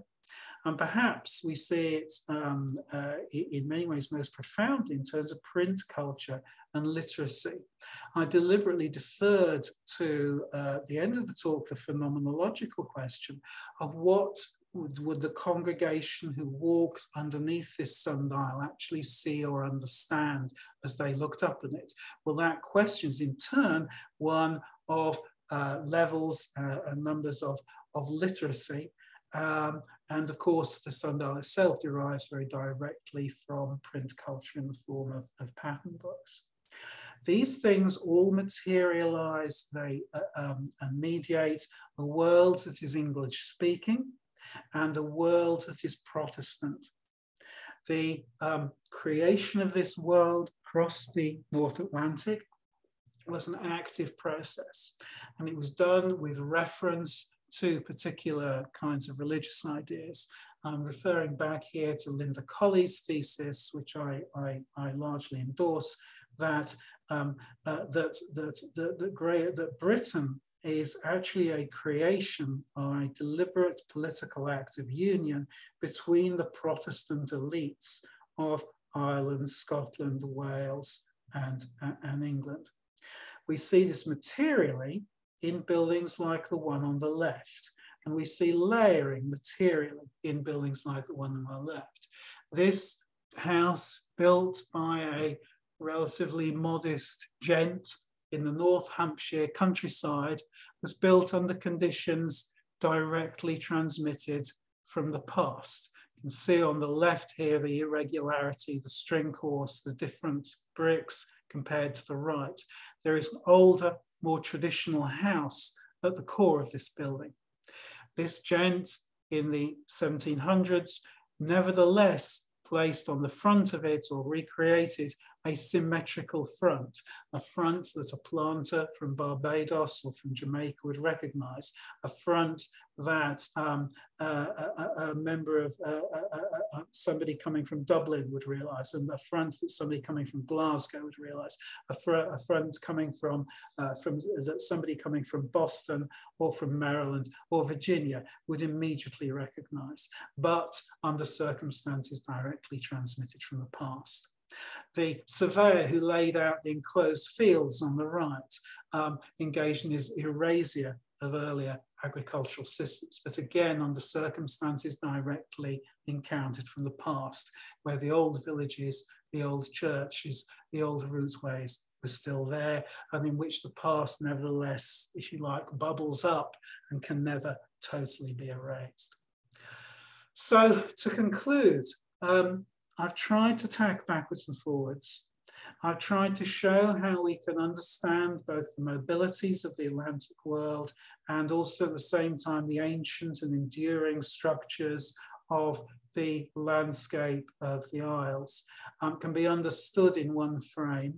and perhaps we see it um, uh, in many ways most profoundly in terms of print culture and literacy. I deliberately deferred to uh, the end of the talk the phenomenological question of what would, the congregation who walked underneath this sundial actually see or understand as they looked up at it? Well, that question is in turn one of uh, levels uh, and numbers of, of literacy. Um, and of course, the sundial itself derives very directly from print culture in the form of, of pattern books. These things all materialize they, uh, um, and mediate a world that is English speaking, and a world that is Protestant. The um, creation of this world across the North Atlantic was an active process, and it was done with reference to particular kinds of religious ideas. I'm referring back here to Linda Colley's thesis, which I, I, I largely endorse, that, um, uh, that, that, that, that, that Britain is actually a creation or a deliberate political act of union between the Protestant elites of Ireland, Scotland, Wales, and, and England. We see this materially in buildings like the one on the left, and we see layering materially in buildings like the one on the left. This house built by a relatively modest gent in the North Hampshire countryside was built under conditions directly transmitted from the past. You can see on the left here the irregularity, the string course, the different bricks compared to the right. There is an older, more traditional house at the core of this building. This gent in the 1700s nevertheless placed on the front of it or recreated a symmetrical front, a front that a planter from Barbados or from Jamaica would recognize, a front that um, a, a, member of somebody coming from Dublin would realize, and a front that somebody coming from Glasgow would realize, a, fr a front coming from, uh, from that somebody coming from Boston or from Maryland or Virginia would immediately recognize, but under circumstances directly transmitted from the past. The surveyor who laid out the enclosed fields on the right um, engaged in his erasure of earlier agricultural systems, but again under circumstances directly encountered from the past, where the old villages, the old churches, the old routeways were still there, and in which the past nevertheless, if you like, bubbles up and can never totally be erased. So to conclude, um, I've tried to tack backwards and forwards. I've tried to show how we can understand both the mobilities of the Atlantic world and also at the same time the ancient and enduring structures of the landscape of the Isles um, can be understood in one frame.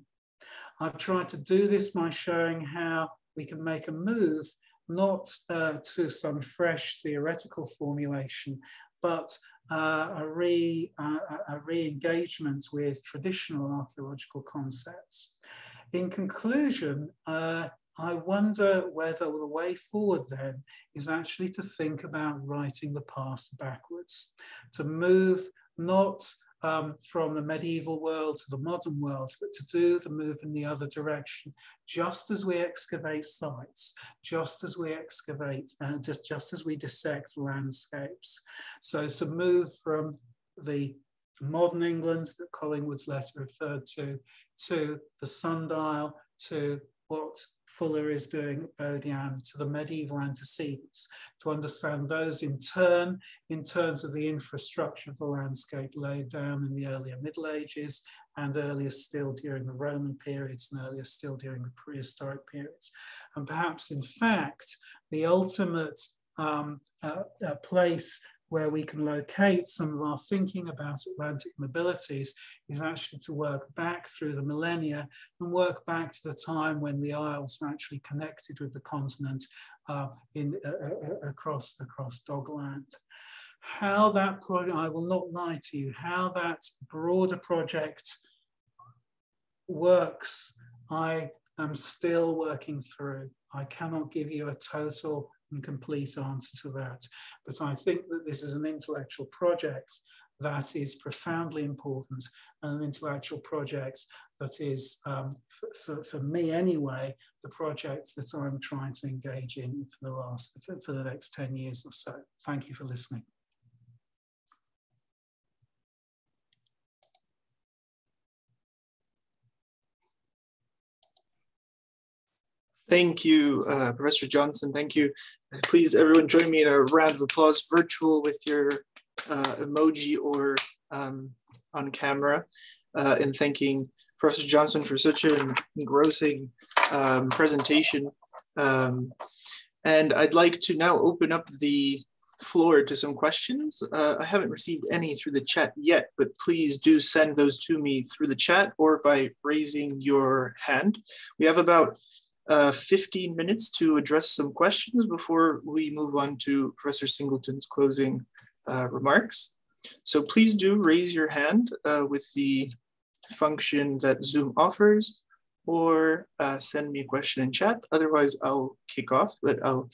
I've tried to do this by showing how we can make a move not uh, to some fresh theoretical formulation, but uh, a, re, uh, a re-engagement with traditional archaeological concepts. In conclusion, uh, I wonder whether the way forward then is actually to think about writing the past backwards, to move not um, from the medieval world to the modern world, but to do the move in the other direction, just as we excavate sites, just as we excavate, uh, just, just as we dissect landscapes. So to move from the modern England that Collingwood's letter referred to, to the sundial, to what Fuller is doing at Bodiam to the medieval antecedents, to understand those in turn, in terms of the infrastructure of the landscape laid down in the earlier Middle Ages and earlier still during the Roman periods and earlier still during the prehistoric periods. And perhaps, in fact, the ultimate um, uh, uh, place where we can locate some of our thinking about Atlantic mobilities is actually to work back through the millennia and work back to the time when the Isles were actually connected with the continent uh, in, uh, uh, uh across, across Doggerland. How that project, I will not lie to you, how that broader project works, I am still working through. I cannot give you a total and complete answer to that. But I think that this is an intellectual project that is profoundly important and an intellectual project that is, um, for, for, me anyway, the project that I'm trying to engage in for the last, for, for the next 10 years or so. Thank you for listening. Thank you, uh, Professor Johnson. Thank you. Please, everyone, join me in a round of applause, virtual with your uh, emoji or um, on camera, uh, in thanking Professor Johnson for such an engrossing um, presentation. Um, and I'd like to now open up the floor to some questions. Uh, I haven't received any through the chat yet, but please do send those to me through the chat or by raising your hand. We have about uh, 15 minutes to address some questions before we move on to Professor Singleton's closing uh, remarks. So please do raise your hand uh, with the function that Zoom offers or uh, send me a question in chat. Otherwise, I'll kick off, but I'll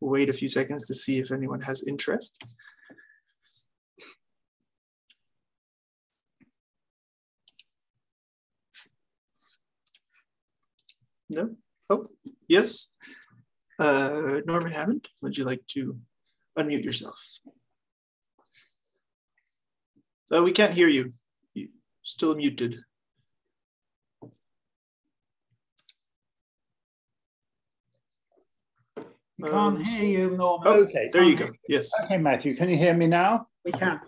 wait a few seconds to see if anyone has interest. No? Yes. Uh, Norman Hammond, would you like to unmute yourself? Uh, we can't hear you. You're still muted. We can't um, hear you, Norman. Oh, okay, there you go. Yes. Okay, Matthew, can you hear me now? We can.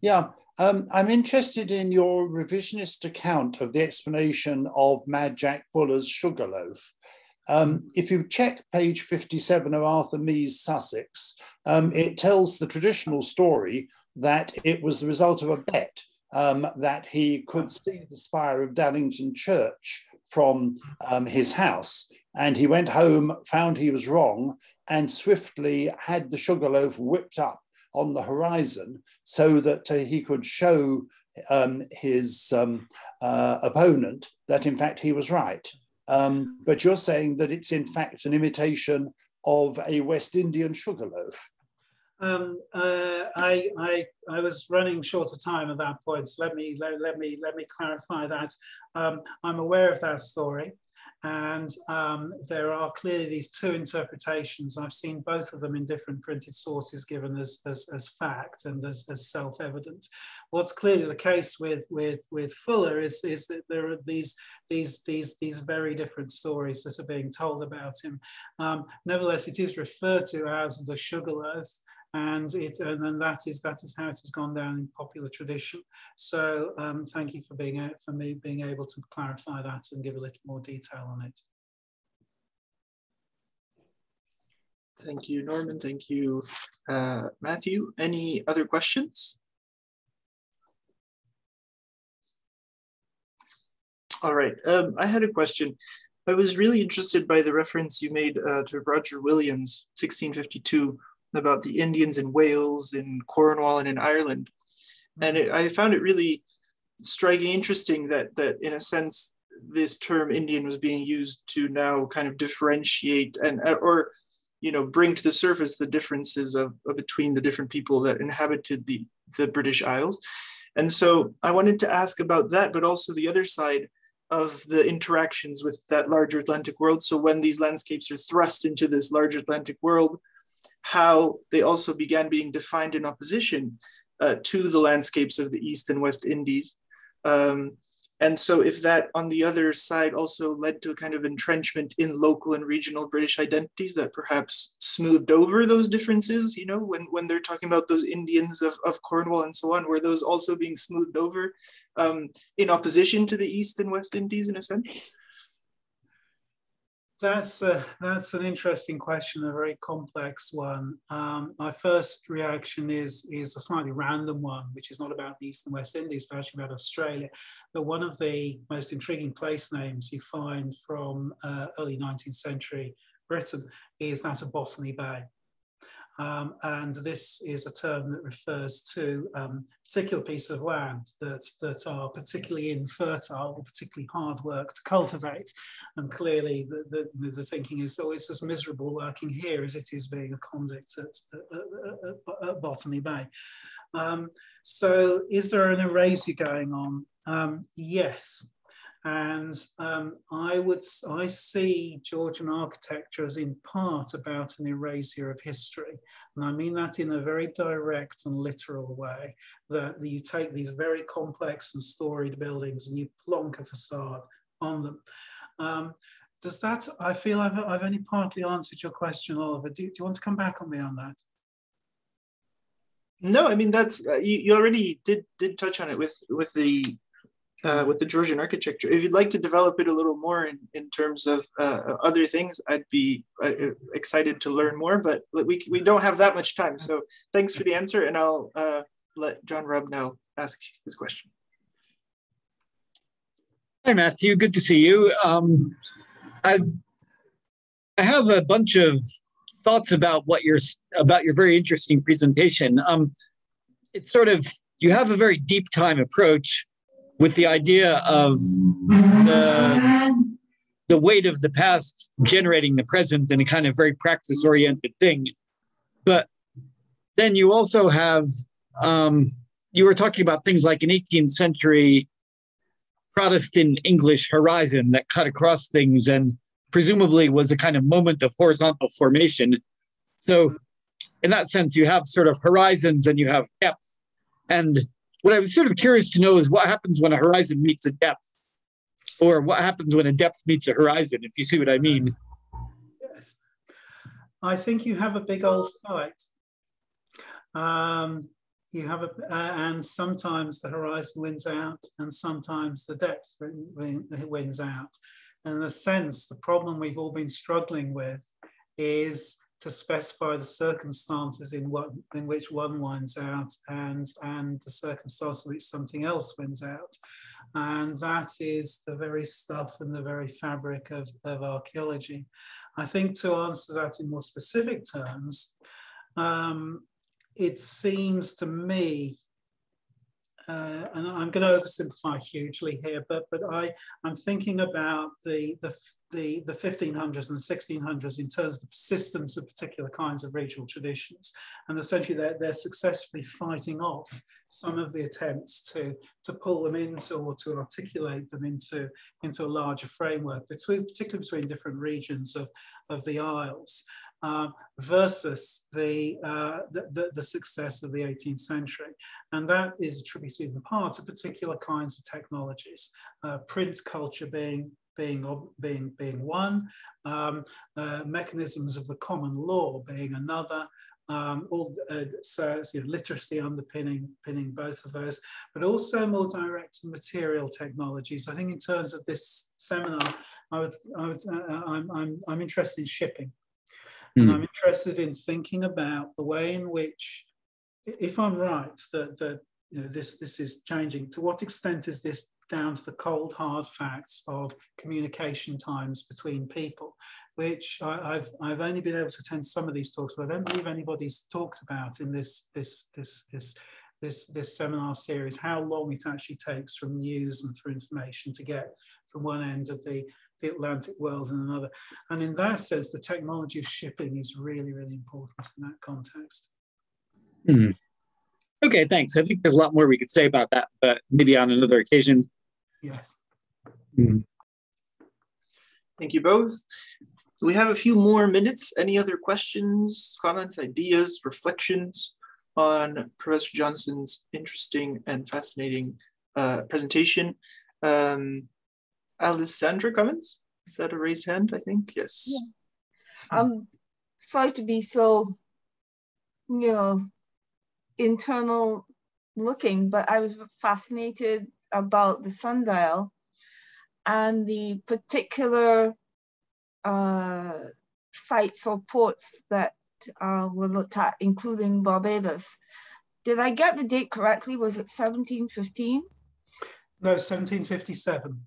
Yeah, um, I'm interested in your revisionist account of the explanation of Mad Jack Fuller's Sugarloaf. Um, if you check page 57 of Arthur Mee's Sussex, um, it tells the traditional story that it was the result of a bet um, that he could see the spire of Dallington Church from um, his house. And he went home, found he was wrong, and swiftly had the sugarloaf whipped up on the horizon so that uh, he could show um, his um, uh, opponent that in fact he was right. Um, but you're saying that it's in fact an imitation of a West Indian sugar loaf. Um, uh, I, I, I was running short of time at that point, so let me, let, let me, let me clarify that. Um, I'm aware of that story. And um, there are clearly these two interpretations. I've seen both of them in different printed sources given as, as, as fact and as, as self-evident. What's clearly the case with, with, with Fuller is, is that there are these, these, these, these very different stories that are being told about him. Um, nevertheless, it is referred to as the Sugarloaf and it and, and that is that is how it has gone down in popular tradition. So um, thank you for being for me being able to clarify that and give a little more detail on it. Thank you, Norman. Thank you, uh, Matthew. Any other questions? All right, um, I had a question. I was really interested by the reference you made uh, to Roger Williams, 1652, about the Indians in Wales, in Cornwall, and in Ireland. And it, I found it really striking, interesting that that in a sense this term Indian was being used to now kind of differentiate and uh, or you know bring to the surface the differences of, of between the different people that inhabited the the British Isles. And so I wanted to ask about that, but also the other side of the interactions with that larger Atlantic world. So when these landscapes are thrust into this larger Atlantic world, how they also began being defined in opposition uh, to the landscapes of the East and West Indies. Um, and so if that on the other side also led to a kind of entrenchment in local and regional British identities that perhaps smoothed over those differences, you know, when, when they're talking about those Indians of, of Cornwall and so on, were those also being smoothed over um, in opposition to the East and West Indies in a sense? That's a, that's an interesting question, a very complex one. Um, my first reaction is is a slightly random one, which is not about the East and West Indies, but actually about Australia. That one of the most intriguing place names you find from uh, early 19th century Britain is that of Botany Bay. Um, and this is a term that refers to um, particular piece of land that, that are particularly infertile or particularly hard work to cultivate. And clearly the, the, the thinking is, oh, it's as miserable working here as it is being a convict at, at, at, at Botany Bay. Um, so is there an erasure going on? Um, yes, and um, I would I see Georgian architecture as in part about an erasure of history, and I mean that in a very direct and literal way. That you take these very complex and storied buildings and you plonk a facade on them. Um, does that? I feel I've, I've only partly answered your question, Oliver. Do, do you want to come back on me on that? No, I mean that's uh, you, you already did did touch on it with with the uh, with the Georgian architecture. If you'd like to develop it a little more in, in terms of uh, other things, I'd be uh, excited to learn more, but we, we don't have that much time. So thanks for the answer and I'll uh, let John Robb now ask his question. Hi, Matthew, good to see you. Um, I, I have a bunch of thoughts about what your about your very interesting presentation. Um, it's sort of, you have a very deep time approach with the idea of the, the weight of the past generating the present in a kind of very practice oriented thing. But then you also have, um, you were talking about things like an 18th century Protestant English horizon that cut across things and presumably was a kind of moment of horizontal formation. So, in that sense, you have sort of horizons and you have depth. And what I was sort of curious to know is what happens when a horizon meets a depth, or what happens when a depth meets a horizon, if you see what I mean. Yes. I think you have a big old fight. Um, you have a, uh, and sometimes the horizon wins out, and sometimes the depth wins out. And in a sense, the problem we've all been struggling with is to specify the circumstances in what in which one wins out and and the circumstances in which something else wins out. And that is the very stuff and the very fabric of, of archaeology. I think to answer that in more specific terms um, it seems to me uh, and I'm going to oversimplify hugely here, but but I I'm thinking about the the the, the 1500s and the 1600s in terms of the persistence of particular kinds of regional traditions, and essentially they're they're successfully fighting off some of the attempts to to pull them into or to articulate them into into a larger framework between particularly between different regions of of the Isles uh, versus the, uh, the, the, success of the 18th century. And that is attributed in part to particular kinds of technologies, uh, print culture being being, being, being one, um, uh, mechanisms of the common law being another, um, all uh, so, you know, literacy underpinning pinning both of those, but also more direct material technologies. I think in terms of this seminar, I would, I would uh, I'm, I'm, I'm interested in shipping. Mm. And. I'm interested in thinking about the way in which, if I'm right, that, that you know, this, this is changing, to what extent is this down to the cold, hard facts of communication times between people, which I, have I've only been able to attend some of these talks, but I don't believe anybody's talked about in this this this this this this seminar series how long it actually takes from news and through information to get from one end of the the Atlantic world and another. And in that sense, the technology of shipping is really, really important in that context. Hmm. Okay, thanks. I think there's a lot more we could say about that, but maybe on another occasion. Yes. Hmm. Thank you both. We have a few more minutes. Any other questions, comments, ideas, reflections on Professor Johnson's interesting and fascinating uh, presentation? Um, Alissandra Cummins? Is that a raised hand? I think yes. Yeah. I'm sorry to be so, you know, internal looking, but I was fascinated about the sundial and the particular uh, sites or ports that uh, were looked at, including Barbados. Did I get the date correctly? Was it 1715? No, 1757.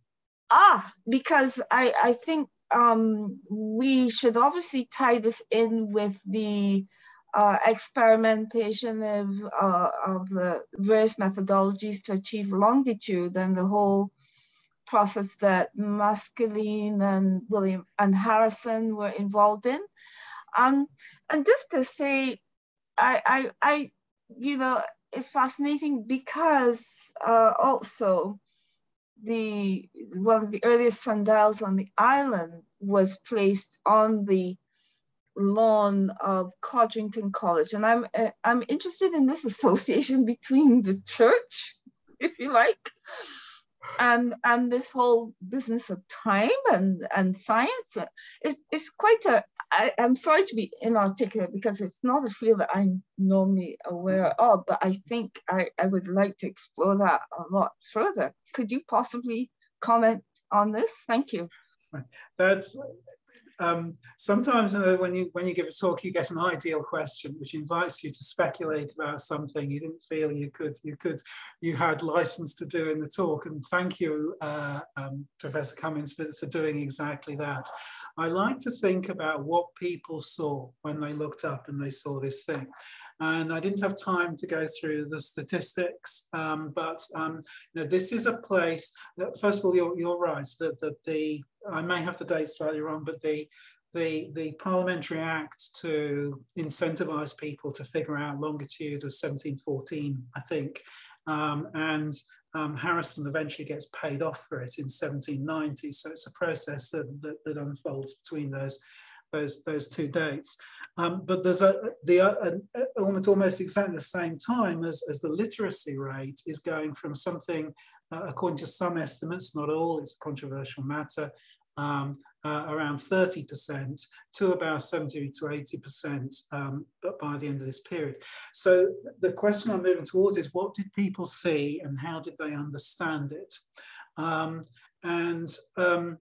Ah, because I, I think um, we should obviously tie this in with the uh, experimentation of, uh, of the various methodologies to achieve longitude and the whole process that Maskelyne and William and Harrison were involved in. Um, and just to say, I, I, I, you know, it's fascinating because uh, also the one of the earliest sundials on the island was placed on the lawn of Codrington College, and I'm uh, I'm interested in this association between the church, if you like, and and this whole business of time and and science is is quite a I, I'm sorry to be inarticulate because it's not a field that I'm normally aware of, but I think I, I would like to explore that a lot further. Could you possibly comment on this? Thank you. That's um, sometimes when you when you give a talk, you get an ideal question which invites you to speculate about something you didn't feel you could you could you had license to do in the talk. And thank you, uh, um, Professor Cummins, for, for doing exactly that. I like to think about what people saw when they looked up and they saw this thing. And I didn't have time to go through the statistics, um, but um, you know, this is a place that, first of all, you're, you're right, that, that the, I may have the date slightly wrong, but the, the, the Parliamentary Act to incentivize people to figure out longitude was 1714, I think. Um, and um, Harrison eventually gets paid off for it in 1790. So it's a process that, that, that unfolds between those, those, those two dates. Um, but there's a, the, uh, almost, almost exactly the same time as, as the literacy rate is going from something, uh, according to some estimates, not all, it's a controversial matter, um, uh, around 30% to about 70 to 80% um, but by the end of this period. So the question I'm moving towards is what did people see and how did they understand it? Um, and um,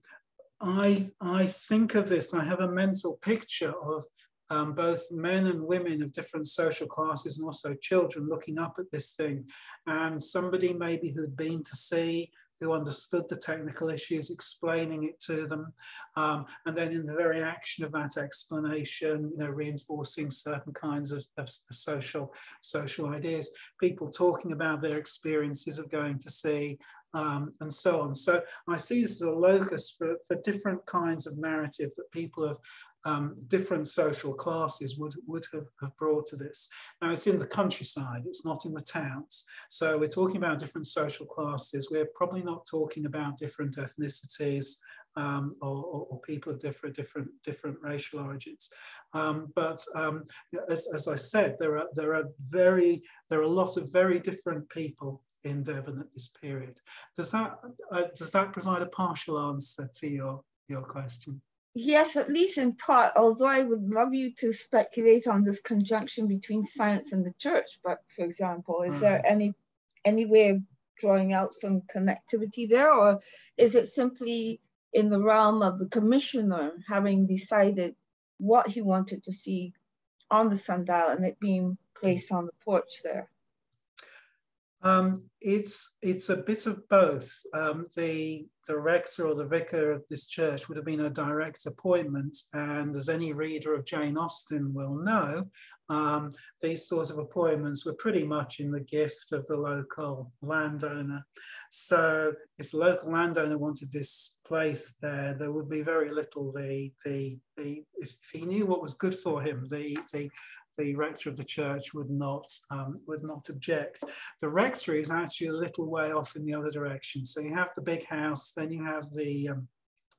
I, I think of this, I have a mental picture of um, both men and women of different social classes and also children looking up at this thing. And somebody maybe who'd been to sea who understood the technical issues, explaining it to them, um, and then in the very action of that explanation, you know, reinforcing certain kinds of, of, social social ideas, people talking about their experiences of going to sea, um, and so on. So I see this as a locus for, for different kinds of narrative that people have um, different social classes would, would have, have brought to this. Now it's in the countryside, it's not in the towns. So we're talking about different social classes. We're probably not talking about different ethnicities um, or, or, or, people of different, different, different racial origins. Um, but um, as, as I said, there are, there are very, there are a lot of very different people in Devon at this period. Does that, uh, does that provide a partial answer to your, your question? Yes, at least in part, although I would love you to speculate on this conjunction between science and the church, but for example, is there mm. any any way of drawing out some connectivity there, or is it simply in the realm of the commissioner having decided what he wanted to see on the sundial and it being placed on the porch there? Um, it's it's a bit of both. Um, the the rector or the vicar of this church would have been a direct appointment, and as any reader of Jane Austen will know, um, these sort of appointments were pretty much in the gift of the local landowner. So, if the local landowner wanted this place there, there would be very little. The the the if he knew what was good for him, the the the rector of the church would not um, would not object. The rectory is actually a little way off in the other direction. So you have the big house, then you have the um,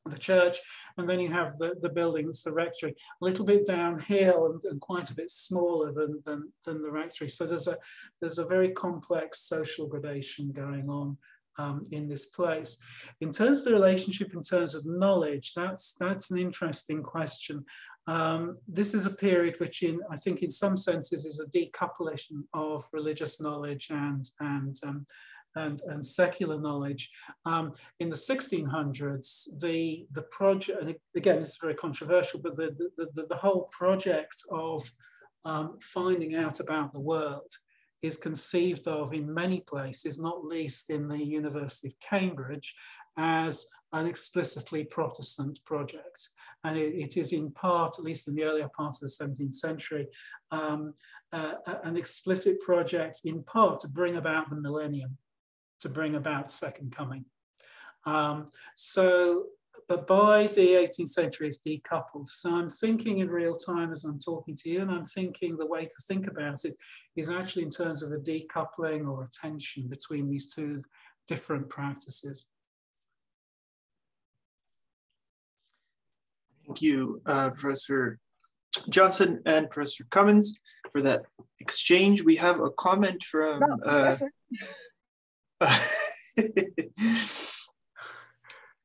the church, and then you have the, the buildings, the rectory, a little bit downhill and, and, quite a bit smaller than, than, than the rectory. So there's a there's a very complex social gradation going on um, in this place. In terms of the relationship, in terms of knowledge, that's that's an interesting question. Um, this is a period which, in I think, in some senses, is a decoupling of religious knowledge and and um, and, and secular knowledge. Um, in the 1600s, the the project, and again, this is very controversial, but the the, the, the whole project of um, finding out about the world is conceived of in many places, not least in the University of Cambridge, as an explicitly Protestant project. And it, it is in part, at least in the earlier part of the 17th century, um, uh, an explicit project in part to bring about the millennium, to bring about second coming. Um, so, but by the 18th century, it's decoupled. So I'm thinking in real time as I'm talking to you, and I'm thinking the way to think about it is actually in terms of a decoupling or a tension between these two different practices. Thank you, uh, Professor Johnson and Professor Cummins for that exchange. We have a comment from no, uh,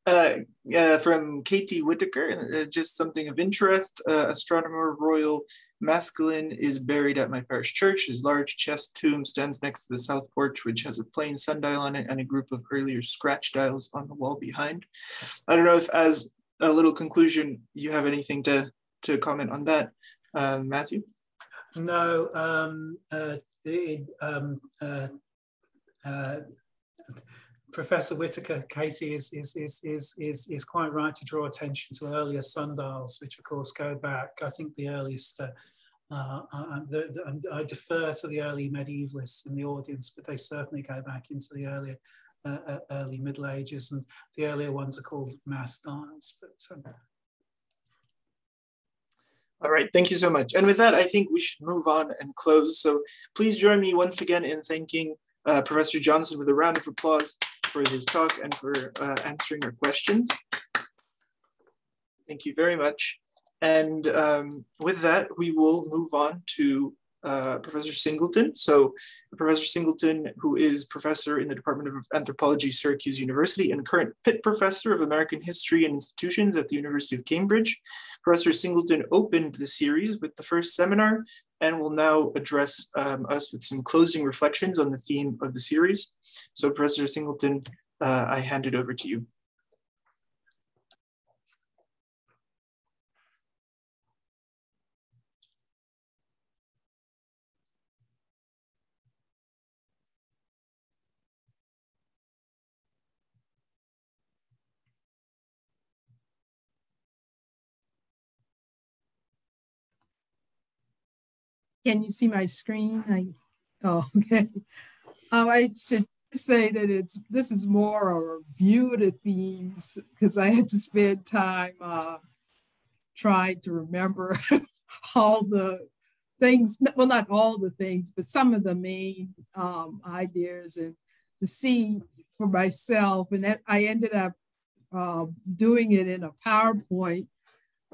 uh, uh, from Katie Whitaker, uh, just something of interest. Uh, astronomer Royal Maskelyne is buried at my parish church. His large chest tomb stands next to the south porch, which has a plain sundial on it and a group of earlier scratch dials on the wall behind. I don't know if, as a little conclusion, you have anything to, to comment on that, uh, Matthew? No, um, uh, it, um, Professor Whitaker, Katie, is, is, is, is, is, is quite right to draw attention to earlier sundials, which of course go back, I think the earliest, uh, uh, uh the, the, I defer to the early medievalists in the audience, but they certainly go back into the earlier uh, uh, early Middle Ages, and the earlier ones are called mass dials. But um... all right, thank you so much. And with that, I think we should move on and close. So please join me once again in thanking uh, Professor Johnson with a round of applause for his talk and for uh, answering our questions. Thank you very much. And um, with that, we will move on to uh, Professor Singleton. So Professor Singleton, who is professor in the Department of Anthropology, Syracuse University, and current Pitt Professor of American History and Institutions at the University of Cambridge. Professor Singleton opened the series with the first seminar and will now address um, us with some closing reflections on the theme of the series. So Professor Singleton, uh, I hand it over to you. Can you see my screen? I, oh, okay. Um, I should say that it's this is more a review of the themes because I had to spend time uh, trying to remember all the things. Well, not all the things, but some of the main um, ideas and to see for myself. And that, I ended up uh, doing it in a PowerPoint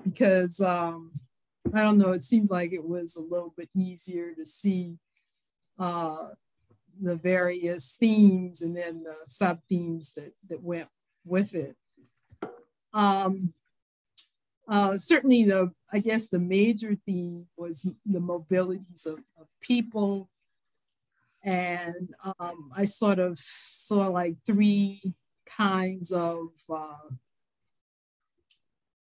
because um, I don't know, it seemed like it was a little bit easier to see uh, the various themes and then the sub themes that, that went with it. Um, uh, certainly the, I guess the major theme was the mobilities of, of people. And um, I sort of saw like three kinds of uh,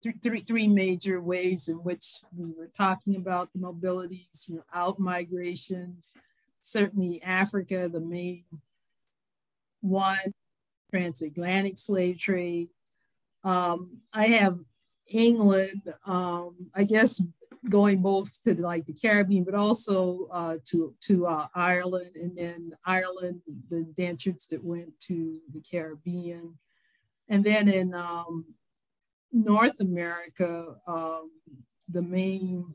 th- three, three major ways in which we were talking about the mobilities, you know, out migrations, certainly Africa, the main one transatlantic slave trade. Um, I have England, um, I guess going both to like the Caribbean, but also uh, to to uh, Ireland, and then Ireland, the indentureds that went to the Caribbean, and then in um, North America, um, the main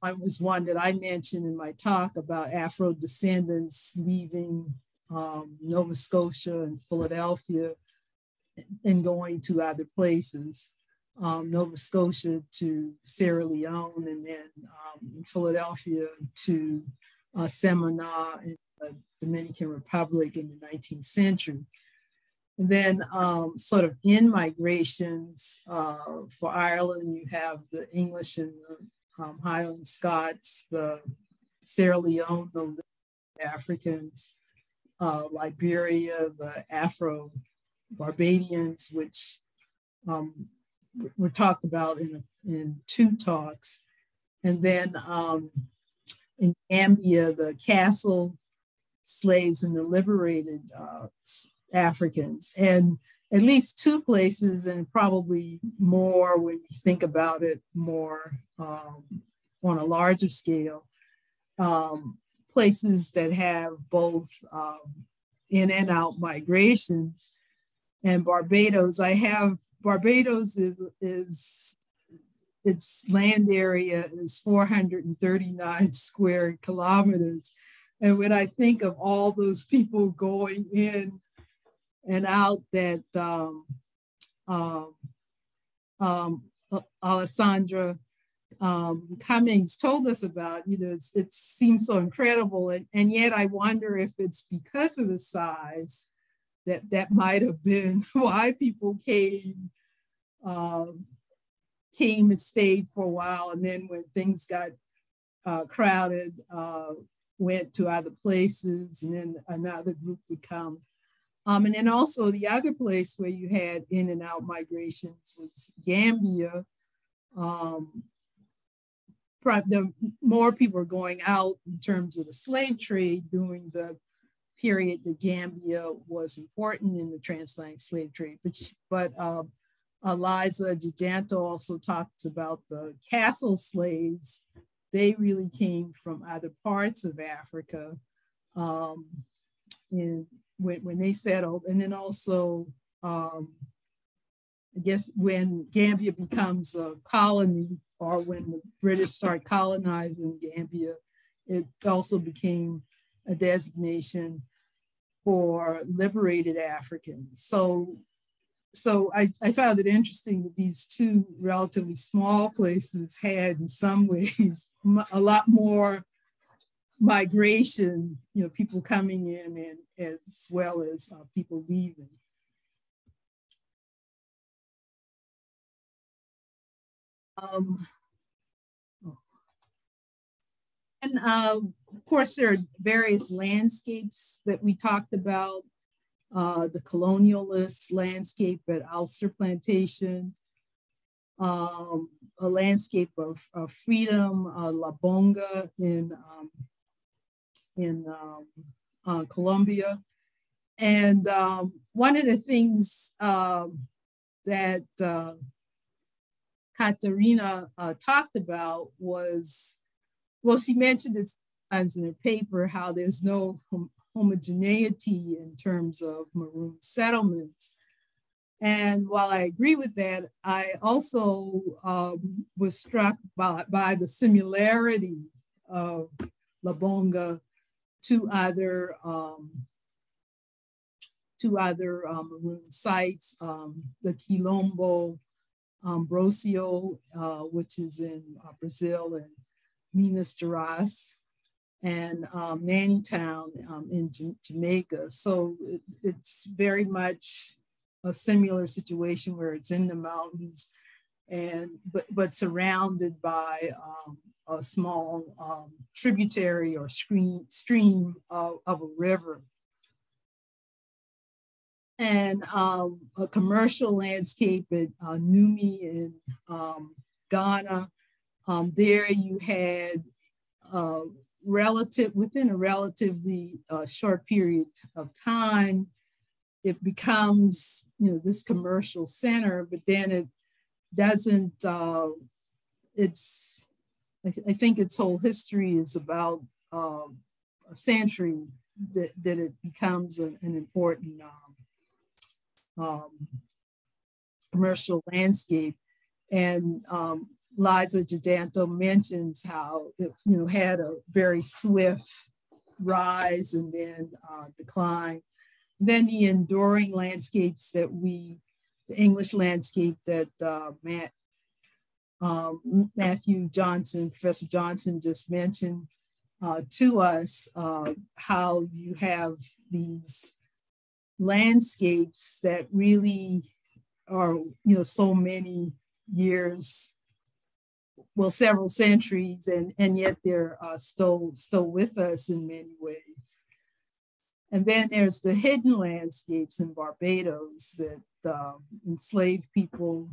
one was one that I mentioned in my talk about Afro descendants leaving um, Nova Scotia and Philadelphia and going to other places um, Nova Scotia to Sierra Leone, and then um, Philadelphia to uh, Samana in the Dominican Republic in the 19th century. Then, um, sort of in migrations uh, for Ireland, you have the English and the um, Highland Scots, the Sierra Leone, the Africans, uh, Liberia, the Afro Barbadians, which um, were talked about in, in two talks. And then um, in Gambia, the castle slaves and the liberated uh, Africans. And at least two places, and probably more when you think about it more um, on a larger scale, um, places that have both um, in and out migrations. And Barbados, I have Barbados is, is its land area is 439 square kilometers. And when I think of all those people going in and out that um, um, um, Alissandra um, Cummins told us about, you know, it seems so incredible. And, and yet I wonder if it's because of the size that that might have been why people came um, came and stayed for a while, and then when things got uh, crowded, uh, went to other places, and then another group would come. Um, and then also the other place where you had in and out migrations was Gambia. Um, the more people were going out in terms of the slave trade during the period that Gambia was important in the transatlantic slave trade. But, but um, Eliza Gijanto also talks about the castle slaves. They really came from other parts of Africa um, and when, when they settled. And then also, um, I guess when Gambia becomes a colony or when the British start colonizing Gambia, it also became a designation for liberated Africans. So so I, I found it interesting that these two relatively small places had in some ways a lot more migration, you know, people coming in and as well as uh, people leaving. Um, oh. And uh, of course, there are various landscapes that we talked about uh, the colonialist landscape at Ulster Plantation, um, a landscape of, of freedom, uh, La Bonga in, um, in um, uh, Colombia. And um, one of the things um, that uh, Katarina uh, talked about was, well, she mentioned it times in her paper how there's no homogeneity in terms of maroon settlements. And while I agree with that, I also um, was struck by, by the similarity of La Bonga to other um, to other um, maroon sites, um, the Quilombo Ambrosio, uh, which is in uh, Brazil, and Minas Gerais, and um, Town um, in J Jamaica. So it, it's very much a similar situation where it's in the mountains and but but surrounded by um, a small um, tributary or stream stream of, of, a river. And um, a commercial landscape at uh, Numi in um, Ghana. Um, there you had uh, relative within a relatively uh, short period of time, it becomes you know this commercial center, but then it doesn't. Uh, it's I, think its whole history is about uh, a century that, that it becomes a, an important um, um, commercial landscape. And um, Liza Gijanto mentions how it you know, had a very swift rise and then uh, decline. then the enduring landscapes that we, the English landscape that uh, Matt, um, Matthew Johnson, Professor Johnson just mentioned uh, to us, uh, how you have these landscapes that really are, you know, so many years well, several centuries, and, and yet they're uh, still, still with us in many ways. And then there's the hidden landscapes in Barbados that uh, enslaved people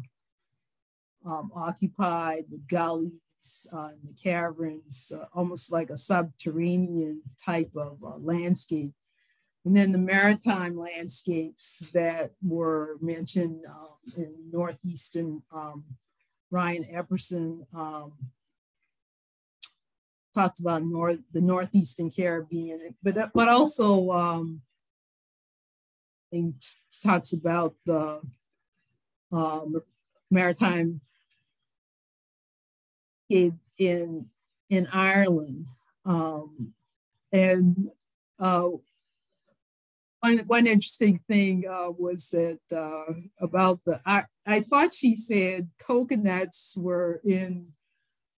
um, occupied, the gullies, uh, the caverns, uh, almost like a subterranean type of uh, landscape. And then the maritime landscapes that were mentioned um, in northeastern um, Ryan Epperson um, talks about north the northeastern Caribbean, but but also um, he talks about the um, in in Ireland, um, and uh, one, one interesting thing uh, was that uh, about the, I, I thought she said coconuts were in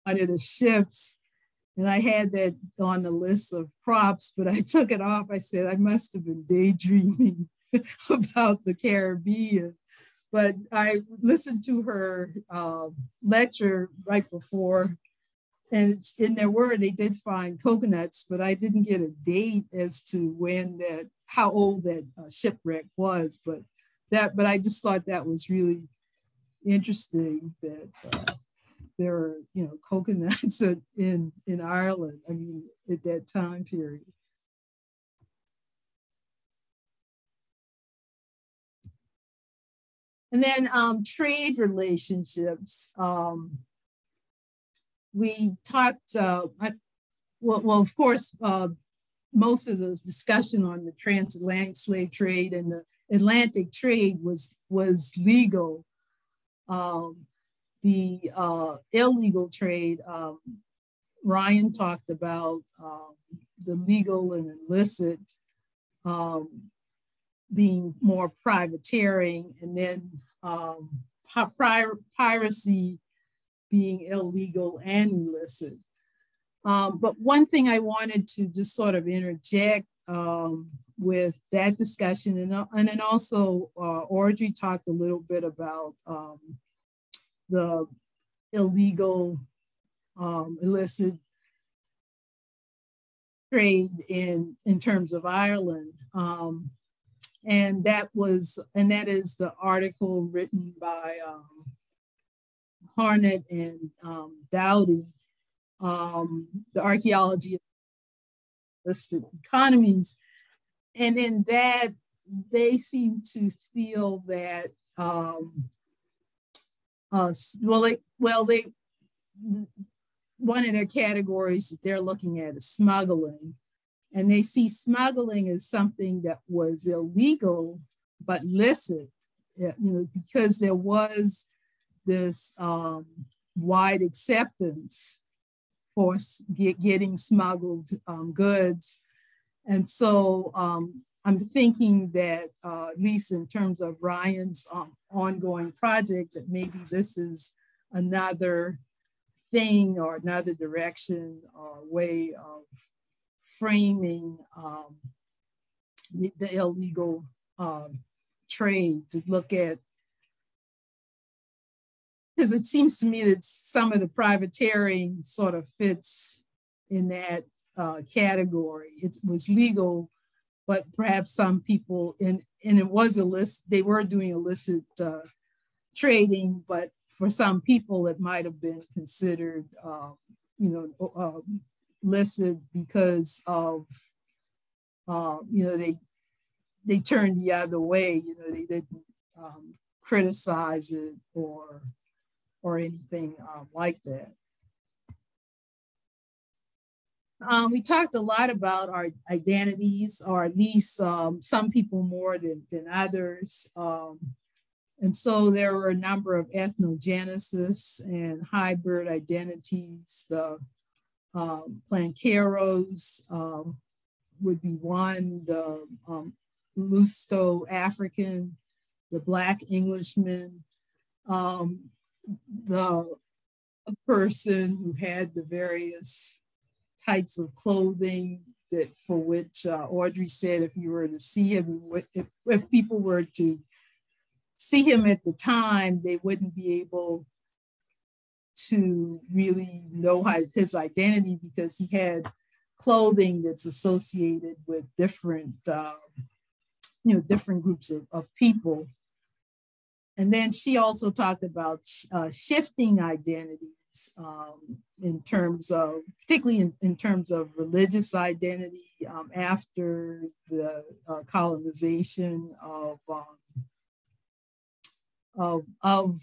under the ships. And I had that on the list of props, but I took it off. I said, I must have been daydreaming about the Caribbean. But I listened to her uh, lecture right before and in their word they did find coconuts but i didn't get a date as to when that how old that uh, shipwreck was but that but i just thought that was really interesting that uh, there are you know coconuts in in ireland i mean at that time period and then um, trade relationships um, we talked, uh, I, well, well, of course, uh, most of the discussion on the transatlantic slave trade and the Atlantic trade was, was legal. Um, the uh, illegal trade, um, Ryan talked about um, the legal and illicit um, being more privateering, and then um, piracy being illegal and illicit. Um, but one thing I wanted to just sort of interject um, with that discussion, and, and then also uh, Audrey talked a little bit about um, the illegal, um, illicit trade in, in terms of Ireland. Um, and that was, and that is the article written by um, Hartnett and um, Dawdy, um, the archaeology of listed economies. And in that, they seem to feel that, um, uh, well, they, well, they, one of their categories that they're looking at is smuggling. And they see smuggling as something that was illegal, but licit, you know, because there was this um, wide acceptance for get, getting smuggled um, goods. And so um, I'm thinking that, uh, at least in terms of Ryan's um, ongoing project, that maybe this is another thing or another direction or way of framing um, the, the, illegal um, trade to look at because it seems to me that some of the privateering sort of fits in that uh, category. It was legal, but perhaps some people, and, and it was illicit, they were doing illicit uh, trading, but for some people it might have been considered, uh, you know, uh, licit because of, uh, you know, they they turned the other way. You know, they didn't um, criticize it or or anything um, like that. Um, we talked a lot about our identities, or at least um, some people more than, than others. Um, and so there were a number of ethnogenesis and hybrid identities. The um, Palenqueros um, would be one, the um, Luso African, the Black Englishman, um, the person who had the various types of clothing that for which uh, Audrey said if you were to see him, if, if people were to see him at the time, they wouldn't be able to really know his identity because he had clothing that's associated with different, um, you know, different groups of, of people. And then she also talked about uh, shifting identities um, in terms of, particularly in, in terms of religious identity um, after the uh, colonization of, um, of, of,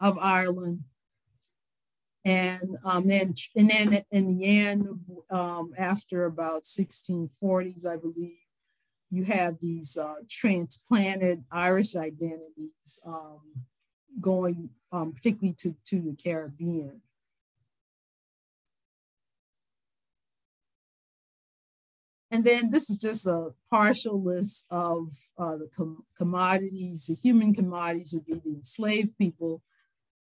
of Ireland. And um, then, and then in the end, um, after about 1640s, I believe, you have these uh, transplanted Irish identities um, going um, particularly to, to the Caribbean. And then this is just a partial list of uh, the com commodities, the human commodities would be the enslaved people.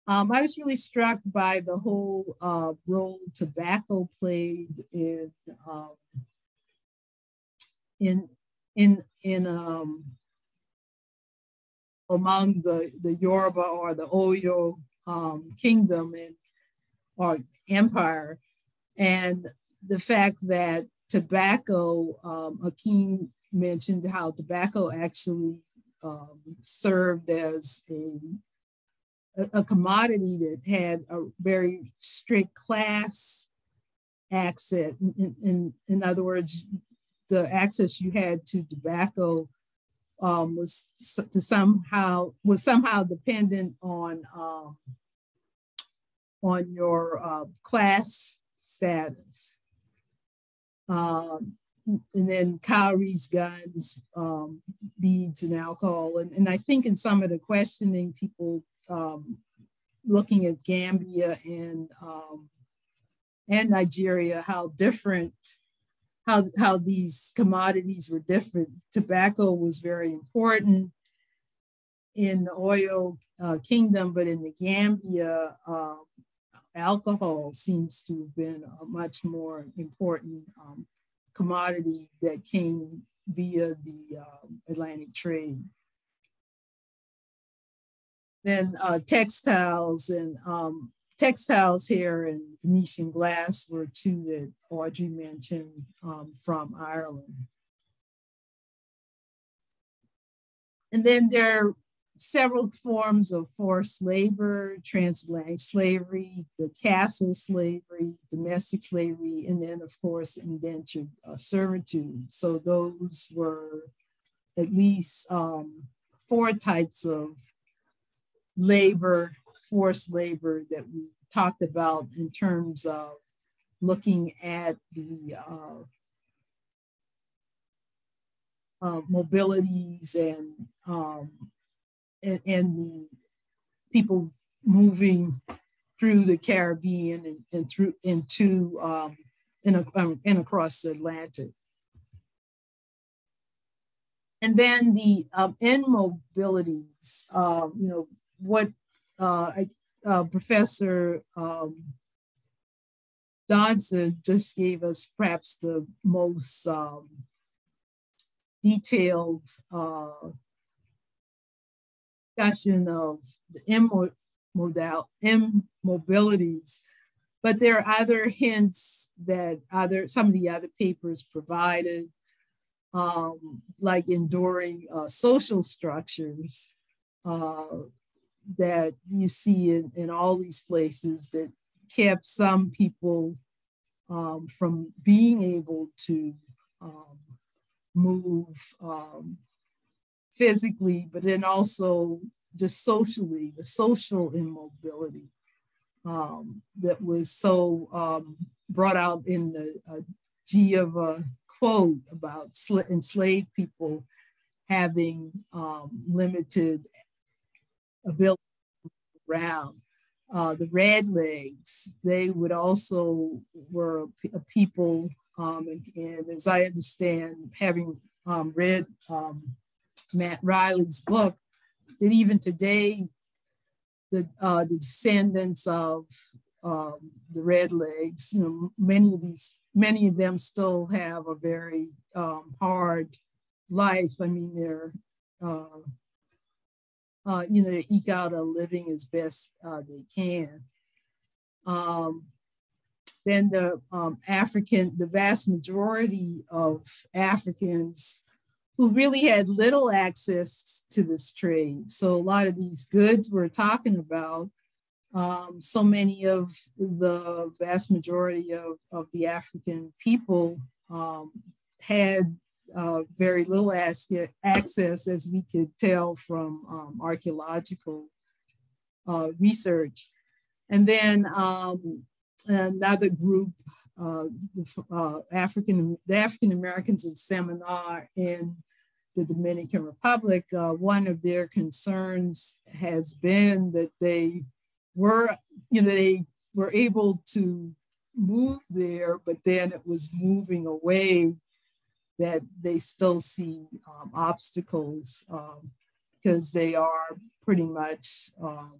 Um, I was really struck by the whole uh, role tobacco played in um, in in in um, among the the Yoruba or the Oyo um, kingdom and or empire, and the fact that tobacco, um, Akeem mentioned how tobacco actually um, served as a, a commodity that had a very strict class access. In, in, in other words, the access you had to tobacco um, was to somehow was somehow dependent on um, on your uh, class status. Um, and then cowries, guns, um, beads, and alcohol. And, and I think in some of the questioning, people um, looking at Gambia and um, and Nigeria, how different, how how these commodities were different. Tobacco was very important in the Oyo uh, kingdom, but in the Gambia, um, alcohol seems to have been a much more important um, commodity that came via the uh, Atlantic trade. Then uh, textiles and um, textiles here and Venetian glass were two that Audrey mentioned um, from Ireland. And then there are several forms of forced labor, transatlantic slavery, the castle slavery, domestic slavery, and then, of course, indentured uh, servitude. So those were at least um, four types of labor, forced labor that we talked about in terms of looking at the uh, uh, mobilities and um, and, and the people moving through the Caribbean and, and through into um, and, um, and across the Atlantic. And then the um, mobilities, uh, you know, what uh, uh, Professor um, just gave us perhaps the most um, detailed uh, discussion of the immobilities, but there are other hints that other some of the other papers provided, um, like enduring uh, social structures uh, that you see in, in all these places that kept some people um, from being able to um, move um, physically, but then also just socially, the social immobility um, that was so um, brought out in the uh, Giova quote about enslaved people having um, limited ability around. Uh, the Redlegs, they would also were a people, um, and, and, as I understand, having um, read um, Matt Reilly's book, that even today, the, uh, the descendants of um, the Redlegs, you know, many of these, many of them still have a very um, hard life. I mean, they're, uh, uh, you know, eke out a living as best uh, they can. Um, then the um, African, the vast majority of Africans who really had little access to this trade. So a lot of these goods we're talking about, um, so many of the vast majority of, of the African people um, had uh, very little access, as we could tell from um, archaeological uh, research. And then um, another group, uh, uh, African, the African Americans in Samaná in the Dominican Republic, uh, one of their concerns has been that they were, you know, they were able to move there, but then it was moving away that they still see um, obstacles um, because they are pretty much um,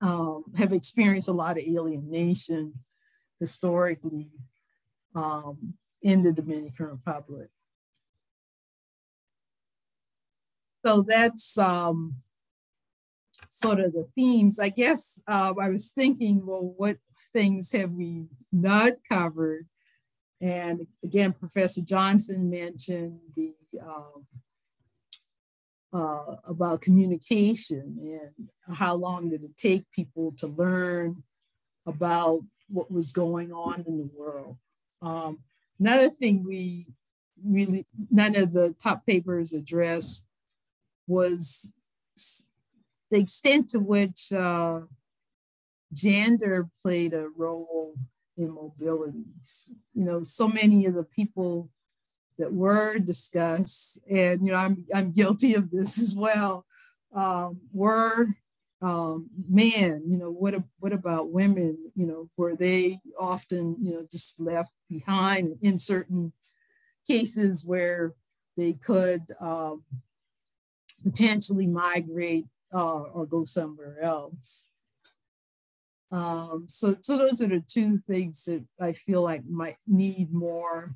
um, have experienced a lot of alienation historically um, in the Dominican Republic. So that's um, sort of the themes. I guess uh, I was thinking, well, what things have we not covered? And again, Professor Johnson mentioned the um, uh, about communication and how long did it take people to learn about what was going on in the world. Um, another thing we really, none of the top papers address was the extent to which uh, gender played a role immobilities. You know, so many of the people that were discussed, and you know, I'm I'm guilty of this as well, um, were um, men. You know, what what about women? You know, were they often you know just left behind in certain cases where they could um, potentially migrate uh, or go somewhere else? Um, so, so those are the two things that I feel like might need more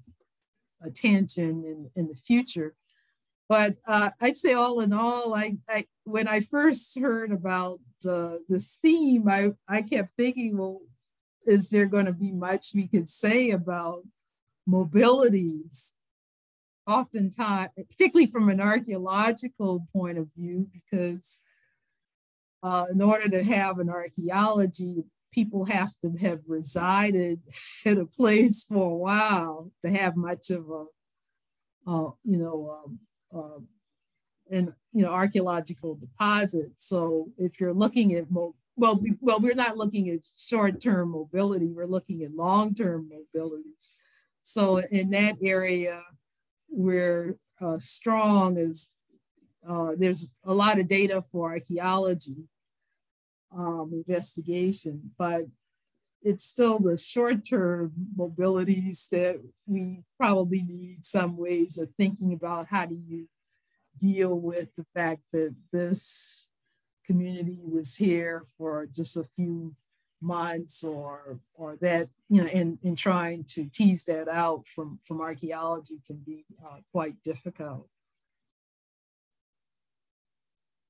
attention in, in the future. But uh, I'd say all in all, I, I when I first heard about uh, this theme, I, I kept thinking, well, is there going to be much we could say about mobilities? Oftentimes, particularly from an archaeological point of view, because uh, in order to have an archaeology, people have to have resided at a place for a while to have much of a, uh, you know, um, uh, an you know archaeological deposit. So if you're looking at mo- well, we, well, we're not looking at short-term mobility. We're looking at long-term mobilities. So in that area, we're uh, strong as uh, there's a lot of data for archaeology um, investigation, but it's still the short-term mobilities that we probably need some ways of thinking about how do you deal with the fact that this community was here for just a few months or or that you know in in trying to tease that out from from archaeology can be uh, quite difficult.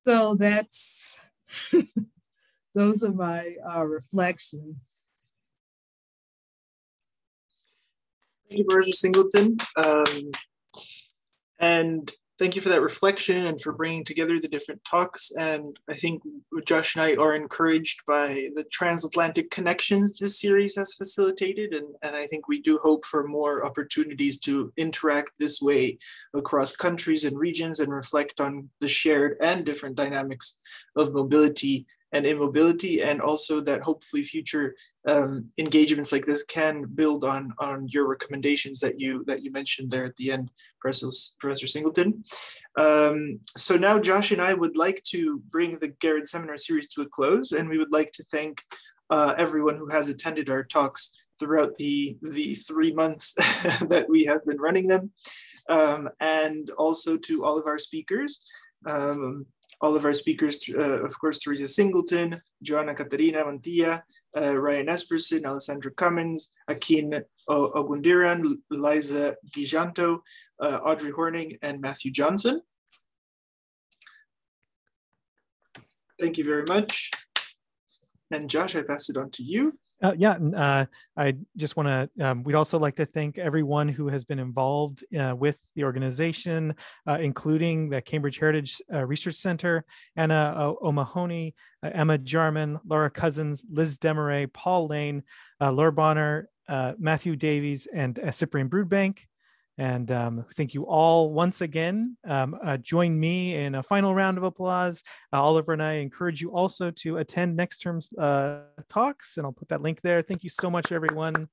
So that's those are my uh, reflections. Thank you, Professor Singleton. Um, and thank you for that reflection and for bringing together the different talks. And I think Josh and I are encouraged by the transatlantic connections this series has facilitated. And, and I think we do hope for more opportunities to interact this way across countries and regions and reflect on the shared and different dynamics of mobility and immobility, and also that hopefully future um, engagements like this can build on on your recommendations that you that you mentioned there at the end, Professor, Professor Singleton. Um, so now Josh and I would like to bring the Garrod Seminar Series to a close, and we would like to thank uh, everyone who has attended our talks throughout the the three months that we have been running them, um, and also to all of our speakers. Um, all of our speakers, uh, of course, Theresa Singleton, Joanna Catarina Mantilla, uh, Ryan Espersen, Alissandra Cummins, Akin Ogundiran, Liza Gijanto, uh, Audrey Horning, and Matthew Johnson. Thank you very much. And Josh, I pass it on to you. Uh, yeah, uh, I just want to, um, we'd also like to thank everyone who has been involved uh, with the organization, uh, including the Cambridge Heritage uh, Research Center, Anna O'Mahony, uh, Emma Jarman, Laura Cousins, Liz DeMarrais, Paul Lane, Laura Bonner, Matthew Davies, and Cyprian Broodbank. And um, thank you all once again. Um, uh, join me in a final round of applause. Uh, Oliver and I encourage you also to attend next term's uh, talks, and I'll put that link there. Thank you so much, everyone.